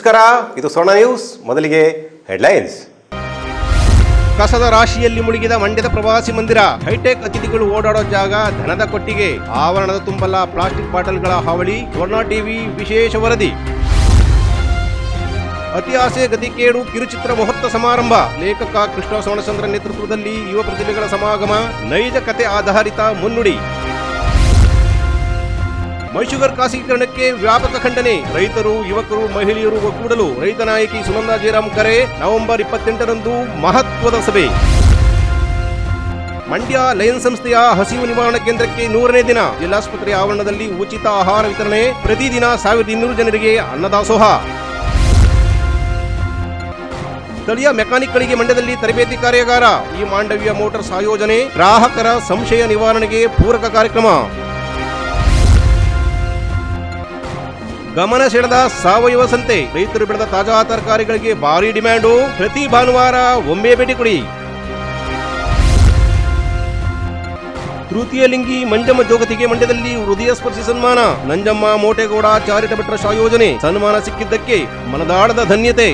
ನಮಸ್ಕಾರ. ಇದು ಸ್ವರ್ಣ ನ್ಯೂಸ್. ಮೊದಲಿಗೆ ಹೆಡ್ಲೈನ್ಸ್. ಕಸದ ರಾಶಿಯಲ್ಲಿ ಮುಳುಗಿದ ಮಂಡ್ಯದ ಪ್ರವಾಸಿ ಮಂದಿರ. ಹೈಟೆಕ್ ಅತಿಥಿಗಳು ಓಡಾಡೋ ಜಾಗ ಧನದ ಕೊಟ್ಟಿಗೆ. ಆವರಣದ ತುಂಬಲ ಪ್ಲಾಸ್ಟಿಕ್ ಬಾಟಲ್ಗಳ ಹಾವಳಿ. ಸ್ವರ್ಣ ಟಿವಿ ವಿಶೇಷ ವರದಿ. ಅತಿ ಆಸೆ ಗತಿಕೇಡು ಕಿರುಚಿತ್ರ ಮಹತ್ವ ಸಮಾರಂಭ. ಲೇಖಕ ಕೃಷ್ಣ ಸೋಣಚಂದ್ರ ನೇತೃತ್ವದಲ್ಲಿ ಯುವ ಪ್ರತಿಭೆಗಳ ಸಮಾಗಮ. ನೈಜ ಕತೆ ಆಧಾರಿತ ಮುನ್ನುಡಿ. ಮೈಶುಗರ್ ಖಾಸಗೀಕರಣಕ್ಕೆ ವ್ಯಾಪಕ ಖಂಡನೆ. ರೈತರು, ಯುವಕರು, ಮಹಿಳೆಯರು ಒಗ್ಗೂಡಲು ರೈತ ನಾಯಕಿ ಸುನಂದಾ ಜಯರಾಮ್ ಕರೆ ನವೆಂಬರ್ ಇಪ್ಪತ್ತೆಂಟರಂದು ಮಹತ್ವದ ಸಭೆ. ಮಂಡ್ಯ ಲಯನ್ ಸಂಸ್ಥೆಯ ಹಸಿವು ನಿವಾರಣಾ ಕೇಂದ್ರಕ್ಕೆ ನೂರನೇ ದಿನ. ಜಿಲ್ಲಾಸ್ಪತ್ರೆ ಆವರಣದಲ್ಲಿ ಉಚಿತ ಆಹಾರ ವಿತರಣೆ. ಪ್ರತಿದಿನ ಸಾವಿರದ ಇನ್ನೂರು ಜನರಿಗೆ ಅನ್ನದಾಸೋಹ. ಸ್ಥಳೀಯ ಮೆಕ್ಯಾನಿಕ್ಗಳಿಗೆ ಮಂಡ್ಯದಲ್ಲಿ ತರಬೇತಿ ಕಾರ್ಯಾಗಾರ. ಈ ಮಾಂಡವ್ಯ ಮೋಟಾರ್ಸ್ ಆಯೋಜನೆ ಗ್ರಾಹಕರ ಸಂಶಯ ನಿವಾರಣೆಗೆ ಪೂರಕ ಕಾರ್ಯಕ್ರಮ. ಗಮನ ಸೆಳೆದ ಸಾವಯವ ಸಂತೆ. ರೈತರು ಬೆಳೆದ ತಾಜಾ ತರಕಾರಿಗಳಿಗೆ ಭಾರಿ ಡಿಮ್ಯಾಂಡು. ಪ್ರತಿ ಭಾನುವಾರ ಒಮ್ಮೆ ಭೇಟಿ ಕೊಡಿ. ತೃತೀಯ ಲಿಂಗಿ ಮಂಜಮ್ಮ ಜೋಗತಿಗೆ ಮಂಡ್ಯದಲ್ಲಿ ಹೃದಯ ಸ್ಪರ್ಶಿ ಸನ್ಮಾನ. ನಂಜಮ್ಮ ಮೋಟೆಗೌಡ ಚಾರಿಟಬಲ್ ಟ್ರಸ್ಟ್ ಸನ್ಮಾನ ಸಿಕ್ಕಿದ್ದಕ್ಕೆ ಮನದಾಡದ ಧನ್ಯತೆ.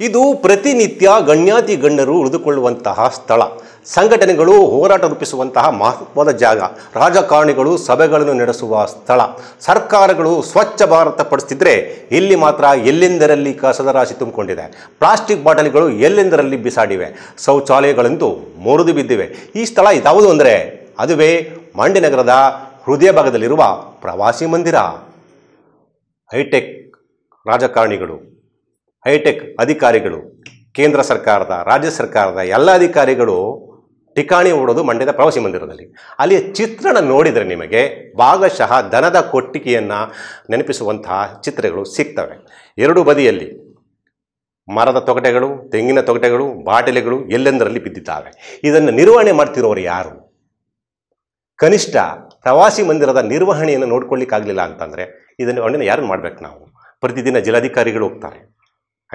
ಇದು ಪ್ರತಿನಿತ್ಯ ಗಣ್ಯಾತಿ ಗಣ್ಯರು ಉಳಿದುಕೊಳ್ಳುವಂತಹ ಸ್ಥಳ. ಸಂಘಟನೆಗಳು ಹೋರಾಟ ರೂಪಿಸುವಂತಹ ಮಹತ್ವದ ಜಾಗ. ರಾಜಕಾರಣಿಗಳು ಸಭೆಗಳನ್ನು ನಡೆಸುವ ಸ್ಥಳ. ಸರ್ಕಾರಗಳು ಸ್ವಚ್ಛ ಭಾರತ ಪಡಿಸ್ತಿದ್ರೆ ಇಲ್ಲಿ ಮಾತ್ರ ಎಲ್ಲೆಂದರಲ್ಲಿ ಕಸದ ರಾಶಿ ತುಂಬಿಕೊಂಡಿದೆ. ಪ್ಲಾಸ್ಟಿಕ್ ಬಾಟಲಿಗಳು ಎಲ್ಲೆಂದರಲ್ಲಿ ಬಿಸಾಡಿವೆ. ಶೌಚಾಲಯಗಳಂತೂ ಮುರಿದು ಬಿದ್ದಿವೆ. ಈ ಸ್ಥಳ ಯಾವುದು ಅಂದರೆ ಅದುವೇ ಮಂಡ್ಯ ನಗರದ ಹೃದಯ ಭಾಗದಲ್ಲಿರುವ ಪ್ರವಾಸಿ ಮಂದಿರ. ಹೈಟೆಕ್ ರಾಜಕಾರಣಿಗಳು. ಹೈಟೆಕ್ ಅಧಿಕಾರಿಗಳು, ಕೇಂದ್ರ ಸರ್ಕಾರದ, ರಾಜ್ಯ ಸರ್ಕಾರದ ಎಲ್ಲ ಅಧಿಕಾರಿಗಳು ಠಿಕಾಣಿ ಓಡೋದು ಮಂಡ್ಯದ ಪ್ರವಾಸಿ ಮಂದಿರದಲ್ಲಿ. ಅಲ್ಲಿಯ ಚಿತ್ರಣ ನೋಡಿದರೆ ನಿಮಗೆ ಭಾಗಶಃ ದನದ ಕೊಟ್ಟಿಗೆಯನ್ನು ನೆನಪಿಸುವಂತಹ ಚಿತ್ರಗಳು ಸಿಗ್ತವೆ. ಎರಡು ಬದಿಯಲ್ಲಿ ಮರದ ತೊಗಟೆಗಳು, ತೆಂಗಿನ ತೊಗಟೆಗಳು, ಬಾಟಲೆಗಳು ಎಲ್ಲೆಂದರಲ್ಲಿ ಬಿದ್ದಿದ್ದಾವೆ. ಇದನ್ನು ನಿರ್ವಹಣೆ ಮಾಡ್ತಿರೋರು ಯಾರು? ಕನಿಷ್ಠ ಪ್ರವಾಸಿ ಮಂದಿರದ ನಿರ್ವಹಣೆಯನ್ನು ನೋಡ್ಕೊಳ್ಳಿಕ್ಕಾಗಲಿಲ್ಲ ಅಂತಂದರೆ ಇದನ್ನು ಯಾರನ್ನು ಯಾರು ಮಾಡ್ಬೇಕು ನಾವು? ಪ್ರತಿದಿನ ಜಿಲ್ಲಾಧಿಕಾರಿಗಳು ಹೋಗ್ತಾರೆ.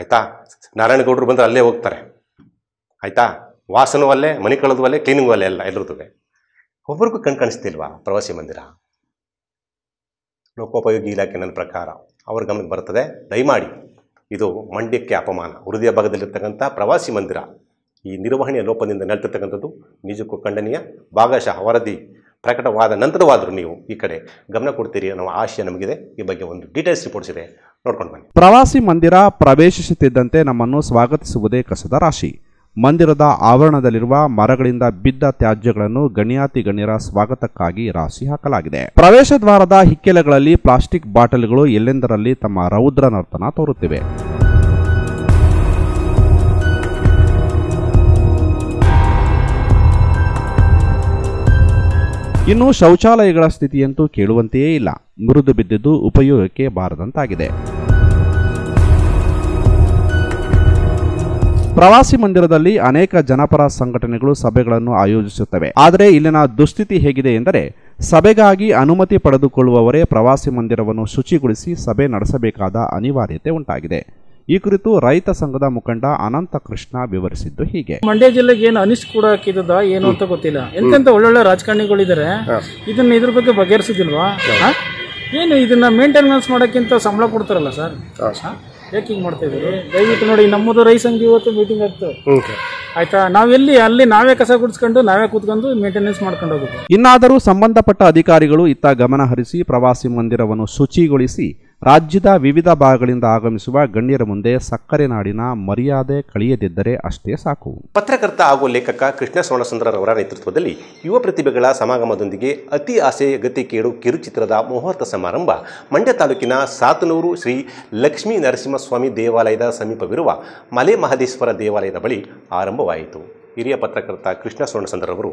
ಆಯಿತಾ? ನಾರಾಯಣಗೌಡರು ಬಂದರೆ ಅಲ್ಲೇ ಹೋಗ್ತಾರೆ. ಆಯಿತಾ? ವಾಸನೂ ಅಲ್ಲೇ, ಮನೆ ಕಳೆದು ಅಲ್ಲೇ ಕ್ಲೀನಿಂಗು ಅಲ್ಲೇ ಎಲ್ಲ ಎಲ್ರದ್ದು ಒಬ್ಬರಿಗೂ ಕಣ್ ಕಾಣಿಸ್ತಿಲ್ವಾ ಪ್ರವಾಸಿ ಮಂದಿರ? ಲೋಕೋಪಯೋಗಿ ಇಲಾಖೆ ನನ್ನ ಪ್ರಕಾರ ಅವ್ರ ಗಮನಕ್ಕೆ ಬರ್ತದೆ ದಯಮಾಡಿ, ಇದು ಮಂಡ್ಯಕ್ಕೆ ಅಪಮಾನ. ಹೃದಯ ಭಾಗದಲ್ಲಿರ್ತಕ್ಕಂಥ ಪ್ರವಾಸಿ ಮಂದಿರ. ಈ ನಿರ್ವಹಣೆಯ ಲೋಪದಿಂದ ನೆಲೆತಿರ್ತಕ್ಕಂಥದ್ದು ನಿಜಕ್ಕೂ ಖಂಡನೀಯ. ಭಾಗಶಃ ವರದಿ ಪ್ರಕಟವಾದ ನಂತರವಾದರೂ ನೀವು ಈ ಕಡೆ ಗಮನ ಕೊಡ್ತೀರಿ ಅನ್ನೋ ಆಶಯ ನಮಗಿದೆ. ಈ ಬಗ್ಗೆ ಒಂದು ಡೀಟೇಲ್ಸ್ ರಿಪೋರ್ಟ್ಸ್ ಇದೆ. ನೋಡ್ಕೊಂಡು ಬನ್ನಿ. ಪ್ರವಾಸಿ ಮಂದಿರ ಪ್ರವೇಶಿಸುತ್ತಿದ್ದಂತೆ ನಮ್ಮನ್ನು ಸ್ವಾಗತಿಸುವುದೇ ಕಸದ ರಾಶಿ. ಮಂದಿರದ ಆವರಣದಲ್ಲಿರುವ ಮರಗಳಿಂದ ಬಿದ್ದ ತ್ಯಾಜ್ಯಗಳನ್ನು ಗಣ್ಯಾತಿ ಗಣ್ಯರ ಸ್ವಾಗತಕ್ಕಾಗಿ ರಾಶಿ ಹಾಕಲಾಗಿದೆ. ಪ್ರವೇಶ ದ್ವಾರದ ಹಿಕ್ಕೆಲೆಗಳಲ್ಲಿ ಪ್ಲಾಸ್ಟಿಕ್ ಬಾಟಲ್ಗಳು ಎಲ್ಲೆಂದರಲ್ಲಿ ತಮ್ಮ ರೌದ್ರ ನರ್ತನ ತೋರುತ್ತಿವೆ. ಇನ್ನು ಶೌಚಾಲಯಗಳ ಸ್ಥಿತಿಯಂತೂ ಕೇಳುವಂತೆಯೇ ಇಲ್ಲ. ಮೃದು ಬಿದ್ದಿದ್ದು ಉಪಯೋಗಕ್ಕೆ ಬಾರದಂತಾಗಿದೆ. ಪ್ರವಾಸಿ ಮಂದಿರದಲ್ಲಿ ಅನೇಕ ಜನಪರ ಸಂಘಟನೆಗಳು ಸಭೆಗಳನ್ನು ಆಯೋಜಿಸುತ್ತವೆ. ಆದರೆ ಇಲ್ಲಿನ ದುಸ್ಥಿತಿ ಹೇಗಿದೆ ಎಂದರೆ ಸಭೆಗಾಗಿ ಅನುಮತಿ ಪಡೆದುಕೊಳ್ಳುವವರೇ ಪ್ರವಾಸಿ ಮಂದಿರವನ್ನು ಶುಚಿಗೊಳಿಸಿ ಸಭೆ ನಡೆಸಬೇಕಾದ ಅನಿವಾರ್ಯತೆ ಉಂಟಾಗಿದೆ. ಈ ಕುರಿತು ರೈತ ಸಂಘದ ಮುಖಂಡ ಅನಂತ ಕೃಷ್ಣ ವಿವರಿಸಿದ್ದು ಹೀಗೆ. ಮಂಡ್ಯ ಜಿಲ್ಲೆಗೆ ಏನು ಅನಿಸ್ ಕೂಡ ಹಾಕಿದ ಏನು ಅಂತ ಗೊತ್ತಿಲ್ಲ. ಎಂತೆಂತ ಒಳ್ಳೊಳ್ಳೆ ರಾಜಕಾರಣಿಗಳಿದ್ದಾರೆ. ಇದನ್ನ ಇದ್ರ ಬಗ್ಗೆ ಬಗೆಹರಿಸಿದಿಲ್ವಾ ಏನು ಇದನ್ನ ಮೇಂಟೆನೆನ್ಸ್ ಮಾಡೋಕ್ಕಿಂತ ಸಂಬಳ ಕೊಡ್ತಾರಲ್ಲ ಸರ್? ಯಾಕೆ ಹಿಂಗ್ ಮಾಡ್ತಾ ದಯವಿಟ್ಟು ನೋಡಿ ನಮ್ಮದು ರೈಸ್ ಅಂಗಡಿ ಇವತ್ತು ಮೀಟಿಂಗ್ ಆಯ್ತು ಆಯ್ತಾ? ನಾವೆಲ್ಲಿ ಅಲ್ಲಿ ನಾವೇ ಕಸ ಗುಡಿಸ್ಕೊಂಡು ನಾವೇ ಕೂತ್ಕೊಂಡು ಮೇಂಟೆನೆನ್ಸ್ ಮಾಡ್ಕೊಂಡು ಹೋಗೋದು ಇನ್ನಾದರೂ ಸಂಬಂಧಪಟ್ಟ ಅಧಿಕಾರಿಗಳು ಇತ್ತ ಗಮನ ಹರಿಸಿ ಪ್ರವಾಸಿ ಮಂದಿರವನ್ನು ಶುಚಿಗೊಳಿಸಿ ರಾಜ್ಯದ ವಿವಿಧ ಭಾಗಗಳಿಂದ ಆಗಮಿಸುವ ಗಣ್ಯರ ಮುಂದೆ ಸಕ್ಕರೆ ನಾಡಿನ ಮರ್ಯಾದೆ ಕಳೆಯದಿದ್ದರೆ ಅಷ್ಟೇ ಸಾಕು. ಪತ್ರಕರ್ತ ಹಾಗೂ ಲೇಖಕ ಕೃಷ್ಣ ಸೋಣಸುಂದರರವರ ನೇತೃತ್ವದಲ್ಲಿ ಯುವ ಪ್ರತಿಭೆಗಳ ಸಮಾಗಮದೊಂದಿಗೆ ಅತಿ ಆಸೆ ಗತಿ ಕೇಡು ಕಿರುಚಿತ್ರದ ಮುಹೂರ್ತ ಸಮಾರಂಭ ಮಂಡ್ಯ ತಾಲೂಕಿನ ಸಾತನೂರು ಶ್ರೀ ಲಕ್ಷ್ಮೀ ನರಸಿಂಹಸ್ವಾಮಿ ದೇವಾಲಯದ ಸಮೀಪವಿರುವ ಮಲೆ ಮಹದೇಶ್ವರ ದೇವಾಲಯದ ಬಳಿ ಆರಂಭವಾಯಿತು. ಹಿರಿಯ ಪತ್ರಕರ್ತ ಕೃಷ್ಣ ಸೋಣಸುಂದರವರು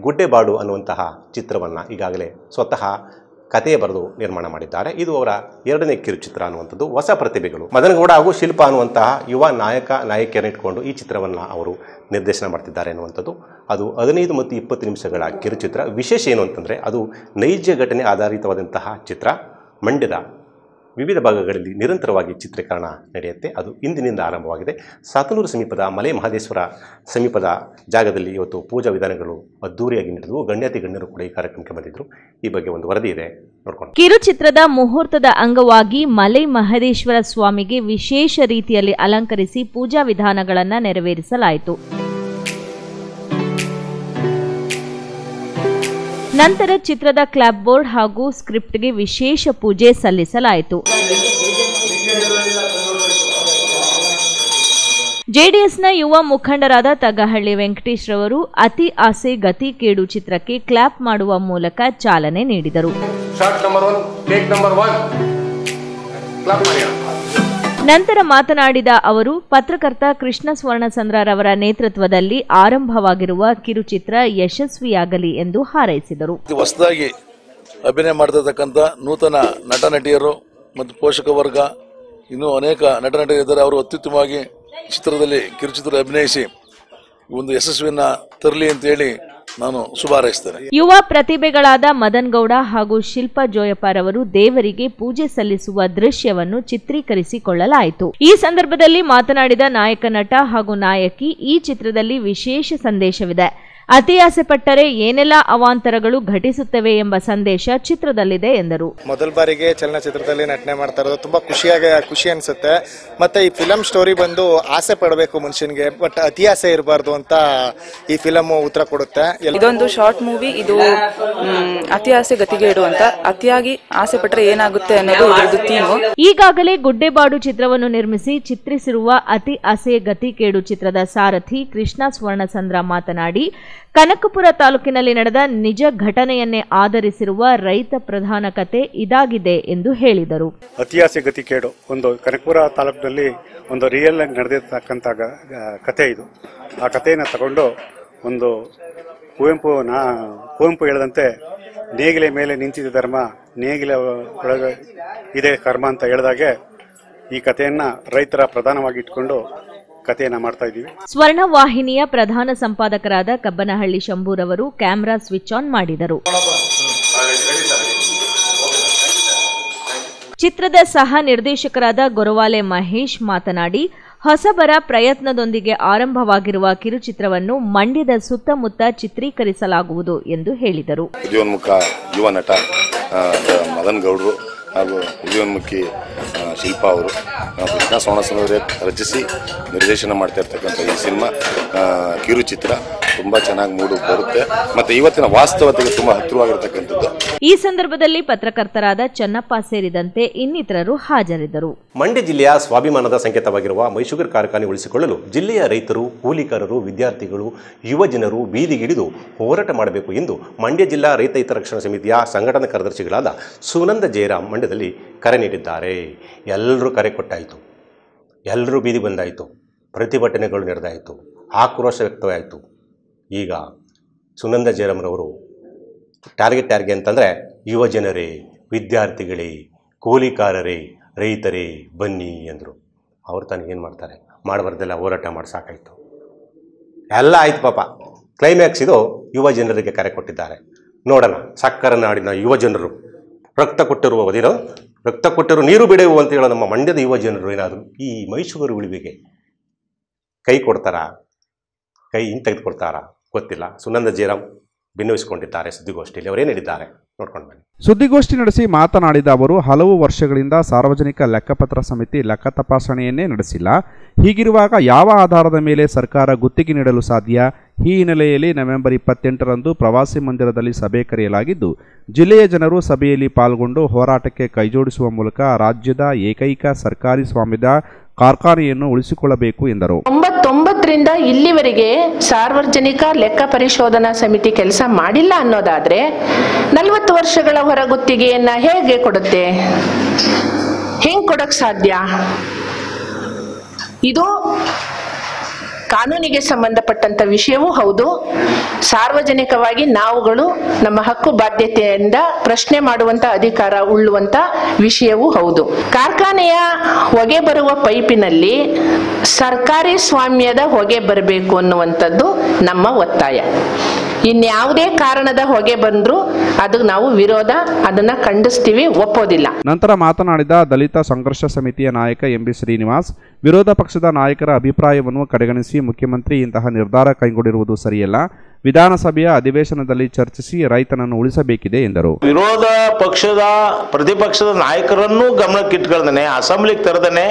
ಗುಡ್ಡೆಬಾಡು ಅನ್ನುವಂತಹ ಚಿತ್ರವನ್ನು ಈಗಾಗಲೇ ಸ್ವತಃ ಕಥೆ ಬರೆದು ನಿರ್ಮಾಣ ಮಾಡಿದ್ದಾರೆ. ಇದು ಅವರ ಎರಡನೇ ಕಿರುಚಿತ್ರ ಅನ್ನುವಂಥದ್ದು ಹೊಸ ಪ್ರತಿಭೆಗಳು. ಮದನಗೌಡ ಹಾಗೂ ಶಿಲ್ಪ ಅನ್ನುವಂತಹ ಯುವ ನಾಯಕ ನಾಯಕಿಯನ್ನು ಇಟ್ಕೊಂಡು ಈ ಚಿತ್ರವನ್ನು ಅವರು ನಿರ್ದೇಶನ ಮಾಡ್ತಿದ್ದಾರೆ ಅನ್ನುವಂಥದ್ದು. ಅದು ಹದಿನೈದು ಮತ್ತು ಇಪ್ಪತ್ತು ನಿಮಿಷಗಳ ಕಿರುಚಿತ್ರ. ವಿಶೇಷ ಏನು ಅಂತಂದರೆ ಅದು ನೈಜ ಘಟನೆ ಆಧಾರಿತವಾದಂತಹ ಚಿತ್ರ. ಮಂಡ್ಯದ ವಿವಿಧ ಭಾಗಗಳಲ್ಲಿ ನಿರಂತರವಾಗಿ ಚಿತ್ರೀಕರಣ ನಡೆಯುತ್ತೆ. ಅದು ಇಂದಿನಿಂದ ಆರಂಭವಾಗಿದೆ. ಸಾತನೂರು ಸಮೀಪದ ಮಲೆ ಮಹದೇಶ್ವರ ಸಮೀಪದ ಜಾಗದಲ್ಲಿ ಇವತ್ತು ಪೂಜಾ ವಿಧಾನಗಳು ಅದ್ದೂರಿಯಾಗಿ ನಡೆದವು. ಗಣ್ಯಾತಿ ಗಣ್ಯರು ಕೂಡ ಈ ಕಾರ್ಯಕ್ರಮಕ್ಕೆ ಬಂದಿದ್ದರು ಈ ಬಗ್ಗೆ ಒಂದು ವರದಿ ಇದೆ. ನೋಡ್ಕೊಂಡು. ಕಿರುಚಿತ್ರದ ಮುಹೂರ್ತದ ಅಂಗವಾಗಿ ಮಲೆ ಮಹದೇಶ್ವರ ಸ್ವಾಮಿಗೆ ವಿಶೇಷ ರೀತಿಯಲ್ಲಿ ಅಲಂಕರಿಸಿ ಪೂಜಾ ವಿಧಾನಗಳನ್ನು ನೆರವೇರಿಸಲಾಯಿತು. ನಂತರ ಚಿತ್ರದ ಕ್ಲಾಪ್ ಬೋರ್ಡ್ ಹಾಗೂ ಸ್ಕ್ರಿಪ್ಟ್ಗೆ ವಿಶೇಷ ಪೂಜೆ ಸಲ್ಲಿಸಲಾಯಿತು. ಜೆಡಿಎಸ್ನ ಯುವ ಮುಖಂಡರಾದ ತಗಹಳ್ಳಿ ವೆಂಕಟೇಶ್ ರವರು ಅತಿ ಆಸೆ ಗತಿ ಕೇಡು ಚಿತ್ರಕ್ಕೆ ಕ್ಲಾಪ್ ಮಾಡುವ ಮೂಲಕ ಚಾಲನೆ ನೀಡಿದರು. ನಂತರ ಮಾತನಾಡಿದ ಅವರು, ಪತ್ರಕರ್ತ ಕೃಷ್ಣ ಸ್ವರ್ಣಚಂದ್ರರವರ ನೇತೃತ್ವದಲ್ಲಿ ಆರಂಭವಾಗಿರುವ ಕಿರುಚಿತ್ರ ಯಶಸ್ವಿಯಾಗಲಿ ಎಂದು ಹಾರೈಸಿದರು. ಹೊಸದಾಗಿ ಅಭಿನಯ ಮಾಡ್ತಿರ್ತಕ್ಕಂಥ ನೂತನ ನಟ ನಟಿಯರು ಮತ್ತು ಪೋಷಕ ವರ್ಗ, ಇನ್ನೂ ಅನೇಕ ನಟ ನಟಿಯರಿದ್ದಾರೆ ಅವರು ಅತ್ಯುತ್ತಮವಾಗಿ ಚಿತ್ರದಲ್ಲಿ ಕಿರುಚಿತ್ರ ಅಭಿನಯಿಸಿ ಒಂದು ಯಶಸ್ವಿಯನ್ನ ತರಲಿ ಅಂತ ಹೇಳಿ ನಾನು ಶುಭಾರೈಸ್ತೇನೆ. ಯುವ ಪ್ರತಿಭೆಗಳಾದ ಮದನ್ ಗೌಡ ಹಾಗೂ ಶಿಲ್ಪಾ ಜೋಯಪ್ಪರವರು ದೇವರಿಗೆ ಪೂಜೆ ಸಲ್ಲಿಸುವ ದೃಶ್ಯವನ್ನು ಚಿತ್ರೀಕರಿಸಿಕೊಳ್ಳಲಾಯಿತು. ಈ ಸಂದರ್ಭದಲ್ಲಿ ಮಾತನಾಡಿದ ನಾಯಕ ನಟ ಹಾಗೂ ನಾಯಕಿ ಈ ಚಿತ್ರದಲ್ಲಿ ವಿಶೇಷ ಸಂದೇಶವಿದೆ. ಅತಿ ಆಸೆ ಪಟ್ಟರೆ ಏನೆಲ್ಲ ಅವಾಂತರಗಳು ಘಟಿಸುತ್ತವೆ ಎಂಬ ಸಂದೇಶ ಚಿತ್ರದಲ್ಲಿದೆ ಎಂದರು. ಮೊದಲ ಬಾರಿಗೆ ಚಲನಚಿತ್ರದಲ್ಲಿ ನಟನೆ ಮಾಡ್ತಾ ಇರೋದು ತುಂಬಾ ಖುಷಿಯಾಗಿ ಖುಷಿ ಅನ್ಸುತ್ತೆ. ಮತ್ತೆ ಈ ಫಿಲಂ ಸ್ಟೋರಿ ಬಂದು ಆಸೆ ಪಡಬೇಕು ಮನುಷ್ಯನಿಗೆ ಬಟ್ ಅತಿ ಆಸೆ ಇರಬಾರ್ದು ಅಂತ ಈ ಫಿಲಮ್ ಉತ್ತರ ಕೊಡುತ್ತೆ. ಇದೊಂದು ಶಾರ್ಟ್ ಮೂವಿ ಇದು ಅತಿ ಆಸೆ ಗತಿಗೇಡು ಅಂತ ಅತಿಯಾಗಿ ಆಸೆ ಪಟ್ಟರೆ ಏನಾಗುತ್ತೆ ಅನ್ನೋದು ಥೀಮು ಈಗಾಗಲೇ ಗುಡ್ಡೆಬಾಡು ಚಿತ್ರವನ್ನು ನಿರ್ಮಿಸಿ ಚಿತ್ರಿಸಿರುವ ಅತಿ ಆಸೆ ಗತಿ ಕೇಡು ಚಿತ್ರದ ಸಾರಥಿ ಕೃಷ್ಣ ಸ್ವರ್ಣಸಂದ್ರ ಮಾತನಾಡಿ ಕನಕಪುರ ತಾಲೂಕಿನಲ್ಲಿ ನಡೆದ ನಿಜ ಘಟನೆಯನ್ನೇ ಆಧರಿಸಿರುವ ರೈತ ಪ್ರಧಾನ ಕತೆ ಇದಾಗಿದೆ ಎಂದು ಹೇಳಿದರು. ಅತಿಯಾಸೆ ಗತಿ ಕೇಡು. ಒಂದು ಕನಕಪುರ ತಾಲೂಕಿನಲ್ಲಿ ಒಂದು ರಿಯಲ್ ಆಗಿ ನಡೆದಿರ್ತಕ್ಕಂಥ ಕತೆ ಇದು. ಆ ಕಥೆಯನ್ನು ತಗೊಂಡು ಒಂದು ಕುವೆಂಪು, ನಾ, ಕುವೆಂಪು ಹೇಳದಂತೆ, ನೇಗಿಲೆ ಮೇಲೆ ನಿಂತಿದ್ದ ಧರ್ಮ, ನೇಗಿಲ ಒಳಗೆ ಇದೆ ಕರ್ಮ ಅಂತ ಹೇಳಿದಾಗೆ ಈ ಕಥೆಯನ್ನ ರೈತರ ಪ್ರಧಾನವಾಗಿ ಇಟ್ಕೊಂಡು ಕಥೆಯನ್ನ ಮಾಡ್ತಾ ಇದ್ದೀವಿ. ಸ್ವರ್ಣವಾಹಿನಿಯ ಪ್ರಧಾನ ಸಂಪಾದಕರಾದ ಕಬ್ಬನಹಳ್ಳಿ ಶಂಭೂರವರು ಕ್ಯಾಮೆರಾ ಸ್ವಿಚ್ ಆನ್ ಮಾಡಿದರು. ಚಿತ್ರದ ಸಹ ನಿರ್ದೇಶಕರಾದ ಗೊರವಾಲೆ ಮಹೇಶ್ ಮಾತನಾಡಿ ಹೊಸಬರ ಪ್ರಯತ್ನದೊಂದಿಗೆ ಆರಂಭವಾಗಿರುವ ಕಿರುಚಿತ್ರವನ್ನು ಮಂಡ್ಯದ ಸುತ್ತಮುತ್ತ ಚಿತ್ರೀಕರಿಸಲಾಗುವುದು ಎಂದು ಹೇಳಿದರು. ಯುವ ನಟ ಮದನ್ ಗೌಡರು ಹಾಗೂ ಉದಯೋನ್ಮುಖಿ ಶಿಲ್ಪ ಅವರು. ಆ, ಕೃಷ್ಣ ಸೋಣಸನವರೇ ರಚಿಸಿ ನಿರ್ದೇಶನ ಮಾಡ್ತಾ ಇರ್ತಕ್ಕಂಥ ಈ ಸಿನಿಮಾ ಕಿರುಚಿತ್ರ. ತುಂಬ ಚೆನ್ನಾಗಿ ಮೂಡು ಬರುತ್ತೆ. ಮತ್ತೆ ಇವತ್ತಿನ ವಾಸ್ತವತೆಗೆ ತುಂಬಾ ಹತ್ತಿರವಾಗಿರ್ತಕ್ಕಂಥದ್ದು. ಈ ಸಂದರ್ಭದಲ್ಲಿ ಪತ್ರಕರ್ತರಾದ ಚನ್ನಪ್ಪ ಸೇರಿದಂತೆ ಇನ್ನಿತರರು ಹಾಜರಿದ್ದರು. ಮಂಡ್ಯ ಜಿಲ್ಲೆಯ ಸ್ವಾಭಿಮಾನದ ಸಂಕೇತವಾಗಿರುವ ಮೈಸೂಗರ್ ಕಾರ್ಖಾನೆ ಉಳಿಸಿಕೊಳ್ಳಲು ಜಿಲ್ಲೆಯ ರೈತರು ಕೂಲಿಕಾರರು ವಿದ್ಯಾರ್ಥಿಗಳು ಯುವ ಜನರು ಬೀದಿಗಿಳಿದು ಹೋರಾಟ ಮಾಡಬೇಕು ಎಂದು ಮಂಡ್ಯ ಜಿಲ್ಲಾ ರೈತ ಹಿತರಕ್ಷಣಾ ಸಮಿತಿಯ ಸಂಘಟನಾ ಕಾರ್ಯದರ್ಶಿಗಳಾದ ಸುನಂದ ಜಯರಾಮ್ ಮಂಡ್ಯದಲ್ಲಿ ಕರೆ ನೀಡಿದ್ದಾರೆ. ಎಲ್ಲರೂ ಕರೆ ಕೊಟ್ಟಾಯಿತು. ಎಲ್ಲರೂ ಬೀದಿ ಬಂದಾಯಿತು. ಪ್ರತಿಭಟನೆಗಳು ನಡೆದಾಯಿತು. ಆಕ್ರೋಶ ವ್ಯಕ್ತವಾಯಿತು. ಈಗ ಸುನಂದ ಜಯರಾಮ್ರವರು ಟಾರ್ಗೆಟ್ ಯಾರಿಗೆ ಅಂತಂದರೆ ಯುವ ಜನರೇ, ವಿದ್ಯಾರ್ಥಿಗಳೇ, ಕೂಲಿಕಾರರೇ, ರೈತರೇ, ಬನ್ನಿ ಎಂದರು. ಅವ್ರು ತಾನು ಏನು ಮಾಡ್ತಾರೆ? ಮಾಡಬಾರ್ದೆಲ್ಲ ಹೋರಾಟ ಮಾಡಿ ಸಾಕಾಯಿತು. ಎಲ್ಲ ಆಯ್ತು ಪಾಪ. ಕ್ಲೈಮ್ಯಾಕ್ಸ್ ಇದು ಯುವ ಜನರಿಗೆ ಕರೆ ಕೊಟ್ಟಿದ್ದಾರೆ. ನೋಡೋಣ, ಸಕ್ಕರ ನಾಡಿನ ಯುವ ಜನರು. ರಕ್ತ ಕೊಟ್ಟಿರುವ ಅದೇನೋ ರಕ್ತ ಕೊಟ್ಟರು ನೀರು ಬಿಡೆವು ಅಂತ ಹೇಳೋ ನಮ್ಮ ಮಂಡ್ಯದ ಯುವ ಜನರು ಏನಾದರೂ ಈ ಮೈಸೂರು ಉಳಿವಿಗೆ ಕೈ ಕೊಡ್ತಾರಾ? ಕೈ ಹಿಂಗೆ ತೆಗೆದುಕೊಡ್ತಾರಾ ಗೊತ್ತಿಲ್ಲ. ಸುನಂದ ಜಯರಾಮ್ ಭಿನ್ನವಿಸಿಕೊಂಡಿದ್ದಾರೆ ಸುದ್ದಿಗೋಷ್ಠಿಯಲ್ಲಿ. ಏನು ಹೇಳಿದ್ದಾರೆ? ನೋಡ್ಕೊಂಡು ಬನ್ನಿ. ಸುದ್ದಿಗೋಷ್ಠಿ ನಡೆಸಿ ಮಾತನಾಡಿದ ಅವರು ಹಲವು ವರ್ಷಗಳಿಂದ ಸಾರ್ವಜನಿಕ ಲೆಕ್ಕಪತ್ರ ಸಮಿತಿ ಲೆಕ್ಕ ತಪಾಸಣೆಯನ್ನೇ ನಡೆಸಿಲ್ಲ. ಹೀಗಿರುವಾಗ ಯಾವ ಆಧಾರದ ಮೇಲೆ ಸರ್ಕಾರ ಗುತ್ತಿಗೆ ನೀಡಲು ಸಾಧ್ಯ? ಈ ಹಿನ್ನೆಲೆಯಲ್ಲಿ ನವೆಂಬರ್ ಇಪ್ಪತ್ತೆಂಟರಂದು ಪ್ರವಾಸಿ ಮಂದಿರದಲ್ಲಿ ಸಭೆ ಕರೆಯಲಾಗಿದ್ದು ಜಿಲ್ಲೆಯ ಜನರು ಸಭೆಯಲ್ಲಿ ಪಾಲ್ಗೊಂಡು ಹೋರಾಟಕ್ಕೆ ಕೈಜೋಡಿಸುವ ಮೂಲಕ ರಾಜ್ಯದ ಏಕೈಕ ಸರ್ಕಾರಿ ಸ್ವಾಮ್ಯದ ಕಾರ್ಖಾನೆಯನ್ನು ಉಳಿಸಿಕೊಳ್ಳಬೇಕು ಎಂದರು. ತೊಂಬತ್ತೊಂಬತ್ತರಿಂದ ಇಲ್ಲಿವರೆಗೆ ಸಾರ್ವಜನಿಕ ಲೆಕ್ಕ ಪರಿಶೋಧನಾ ಸಮಿತಿ ಕೆಲಸ ಮಾಡಿಲ್ಲ ಅನ್ನೋದಾದ್ರೆ ನಲವತ್ತು ವರ್ಷಗಳ ಹೊರಗುತ್ತಿಗೆಯನ್ನ ಹೇಗೆ ಕೊಡುತ್ತೆ? ಹೆಂಗ್ ಕೊಡಕ್ ಸಾಧ್ಯ? ಇದು ಕಾನೂನಿಗೆ ಸಂಬಂಧಪಟ್ಟಂತ ವಿಷಯವೂ ಹೌದು. ಸಾರ್ವಜನಿಕವಾಗಿ ನಾವುಗಳು ನಮ್ಮ ಹಕ್ಕು ಬಾಧ್ಯತೆಯಿಂದ ಪ್ರಶ್ನೆ ಮಾಡುವಂತ, ಅಧಿಕಾರ ಉಳ್ಳುವಂತ ವಿಷಯವೂ ಹೌದು. ಕಾರ್ಖಾನೆಯ ಹೊಗೆ ಬರುವ ಪೈಪಿನಲ್ಲಿ ಸರ್ಕಾರಿ ಸ್ವಾಮ್ಯದ ಹೊಗೆ ಬರಬೇಕು ಅನ್ನುವಂಥದ್ದು ನಮ್ಮ ಒತ್ತಾಯ. ಇನ್ಯಾವುದೇ ಕಾರಣದ ಹೊಗೆ ಬಂದರೂ ಅದು ನಾವು ವಿರೋಧ ಅದನ್ನ ಖಂಡಿಸ್ತೀವಿ ಒಪ್ಪೋದಿಲ್ಲ. ನಂತರ ಮಾತನಾಡಿದ ದಲಿತ ಸಂಘರ್ಷ ಸಮಿತಿಯ ನಾಯಕ ಎಂಬಿ ಶ್ರೀನಿವಾಸ್ ವಿರೋಧ ಪಕ್ಷದ ನಾಯಕರ ಅಭಿಪ್ರಾಯವನ್ನು ಕಡೆಗಣಿಸಿ ಮುಖ್ಯಮಂತ್ರಿ ಇಂತಹ ನಿರ್ಧಾರ ಕೈಗೊಂಡಿರುವುದು ಸರಿಯಲ್ಲ ವಿಧಾನಸಭೆಯ ಅಧಿವೇಶನದಲ್ಲಿ ಚರ್ಚಿಸಿ ರೈತನನ್ನು ಉಳಿಸಬೇಕಿದೆ ಎಂದರು. ವಿರೋಧ ಪಕ್ಷದ ಪ್ರತಿಪಕ್ಷದ ನಾಯಕರನ್ನು ಗಮನಕ್ಕಿಟ್ಕೊಳ್ದೇನೆ ಅಸೆಂಬ್ಲಿಗೆ ತರದೇ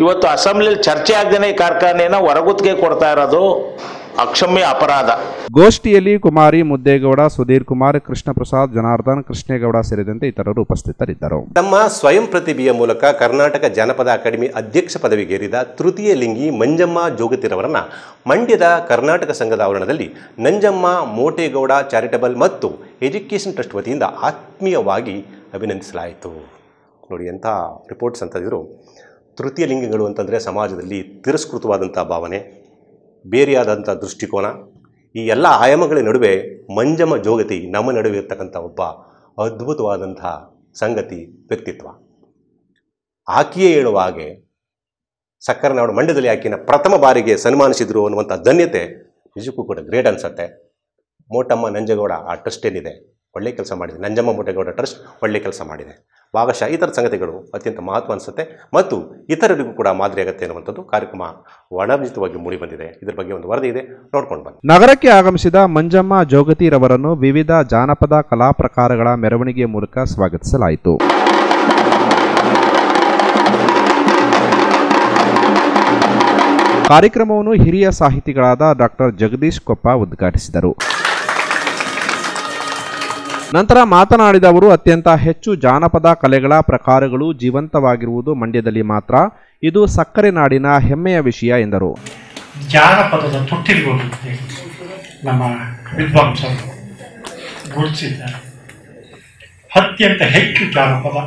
ಇವತ್ತು ಅಸೆಂಬ್ಲಿಯಲ್ಲಿ ಚರ್ಚೆ ಆಗದೇನೆ ಈ ಕಾರ್ಖಾನೆಯನ್ನು ಹೊರಗುತ್ತಿಗೆ ಕೊಡ್ತಾ ಇರೋದು. ಅಕ್ಷಮ್ಯ ಅಪರಾಧ. ಗೋಷ್ಠಿಯಲ್ಲಿ ಕುಮಾರಿ ಮುದ್ದೇಗೌಡ ಸುಧೀರ್ ಕುಮಾರ್ ಕೃಷ್ಣ ಪ್ರಸಾದ್ ಜನಾರ್ದನ್ ಕೃಷ್ಣೇಗೌಡ ಸೇರಿದಂತೆ ಇತರರು ಉಪಸ್ಥಿತರಿದ್ದರು. ತಮ್ಮ ಸ್ವಯಂ ಪ್ರತಿಭೆಯ ಮೂಲಕ ಕರ್ನಾಟಕ ಜಾನಪದ ಅಕಾಡೆಮಿ ಅಧ್ಯಕ್ಷ ಪದವಿಗೇರಿದ ತೃತೀಯ ಲಿಂಗಿ ಮಂಜಮ್ಮ ಜೋಗತಿರವರನ್ನ ಮಂಡ್ಯದ ಕರ್ನಾಟಕ ಸಂಘದ ಆವರಣದಲ್ಲಿ ನಂಜಮ್ಮ ಮೋಟೇಗೌಡ ಚಾರಿಟಬಲ್ ಮತ್ತು ಎಜುಕೇಷನ್ ಟ್ರಸ್ಟ್ ವತಿಯಿಂದ ಆತ್ಮೀಯವಾಗಿ ಅಭಿನಂದಿಸಲಾಯಿತು. ನೋಡಿ ಎಂಥ ರಿಪೋರ್ಟ್ಸ್ ಅಂತಂದಿದ್ರು ತೃತೀಯ ಲಿಂಗಗಳು ಅಂತಂದರೆ ಸಮಾಜದಲ್ಲಿ ತಿರಸ್ಕೃತವಾದಂಥ ಭಾವನೆ. ಬೇರೆಯಾದಂಥ ದೃಷ್ಟಿಕೋನ, ಈ ಎಲ್ಲ ಆಯಾಮಗಳ ನಡುವೆ ಮಂಜಮ ಜೋಗತಿ ನಮ್ಮ ನಡುವೆ ಇರ್ತಕ್ಕಂಥ ಒಬ್ಬ ಅದ್ಭುತವಾದಂಥ ಸಂಗತಿ ವ್ಯಕ್ತಿತ್ವ. ಆಕೆಯೇ ಹೇಳುವ ಹಾಗೆ ಸಕ್ಕರನಾಡು ಮಂಡ್ಯದಲ್ಲಿ ಆಕೆಯನ್ನು ಪ್ರಥಮ ಬಾರಿಗೆ ಸನ್ಮಾನಿಸಿದರು ಅನ್ನುವಂಥ ಧನ್ಯತೆ ನಿಜಕ್ಕೂ ಕೂಡ ಗ್ರೇಟ್ ಅನಿಸತ್ತೆ. ಮೋಟಮ್ಮ ನಂಜೇಗೌಡ ಆ ಟ್ರಸ್ಟ್ ಏನಿದೆ? ಒಳ್ಳೆ ಕೆಲಸ ಮಾಡಿದೆ. ನಂಜಮ್ಮ ಮುಟ್ಟೇಗೌಡ ಟ್ರಸ್ಟ್ ಒಳ್ಳೆ ಕೆಲಸ ಮಾಡಿದೆ. ಭಾಗಶಃ ಇತರ ಸಂಗತಿಗಳು ಅತ್ಯಂತ ಮಹತ್ವ ಅನಿಸುತ್ತೆ ಮತ್ತು ಇತರರಿಗೂ ಕೂಡ ಮಾದರಿಯಾಗುತ್ತೆ ಅನ್ನುವಂಥದ್ದು ಕಾರ್ಯಕ್ರಮ ವರ್ಣರಂಜಿತವಾಗಿ ಮೂಡಿಬಂದಿದೆ ಇದರ ಬಗ್ಗೆ ಒಂದು ವರದಿ ಇದೆ. ನೋಡ್ಕೊಂಡು ಬಂದು ನಗರಕ್ಕೆ ಆಗಮಿಸಿದ ಮಂಜಮ್ಮ ಜೋಗತಿರವರನ್ನು ವಿವಿಧ ಜಾನಪದ ಕಲಾ ಪ್ರಕಾರಗಳ ಮೆರವಣಿಗೆ ಮೂಲಕ ಸ್ವಾಗತಿಸಲಾಯಿತು. ಕಾರ್ಯಕ್ರಮವನ್ನು ಹಿರಿಯ ಸಾಹಿತಿಗಳಾದ ಡಾಕ್ಟರ್ ಜಗದೀಶ್ ಕೊಪ್ಪ ಉದ್ಘಾಟಿಸಿದರು. ನಂತರ ಮಾತನಾಡಿದ ಅವರು, ಅತ್ಯಂತ ಹೆಚ್ಚು ಜಾನಪದ ಕಲೆಗಳ ಪ್ರಕಾರಗಳು ಜೀವಂತವಾಗಿರುವುದು ಮಂಡ್ಯದಲ್ಲಿ ಮಾತ್ರ. ಇದು ಸಕ್ಕರೆ ನಾಡಿನ ಹೆಮ್ಮೆಯ ವಿಷಯ ಎಂದರು. ಜಾನಪದದ ತೊಟ್ಟಿಲುಗಳು ನಮ್ಮ ವಿದ್ವಾಂಸರು ಗುರುತಿಸಿದ್ದಾರೆ. ಅತ್ಯಂತ ಹೆಚ್ಚು ಜಾನಪದ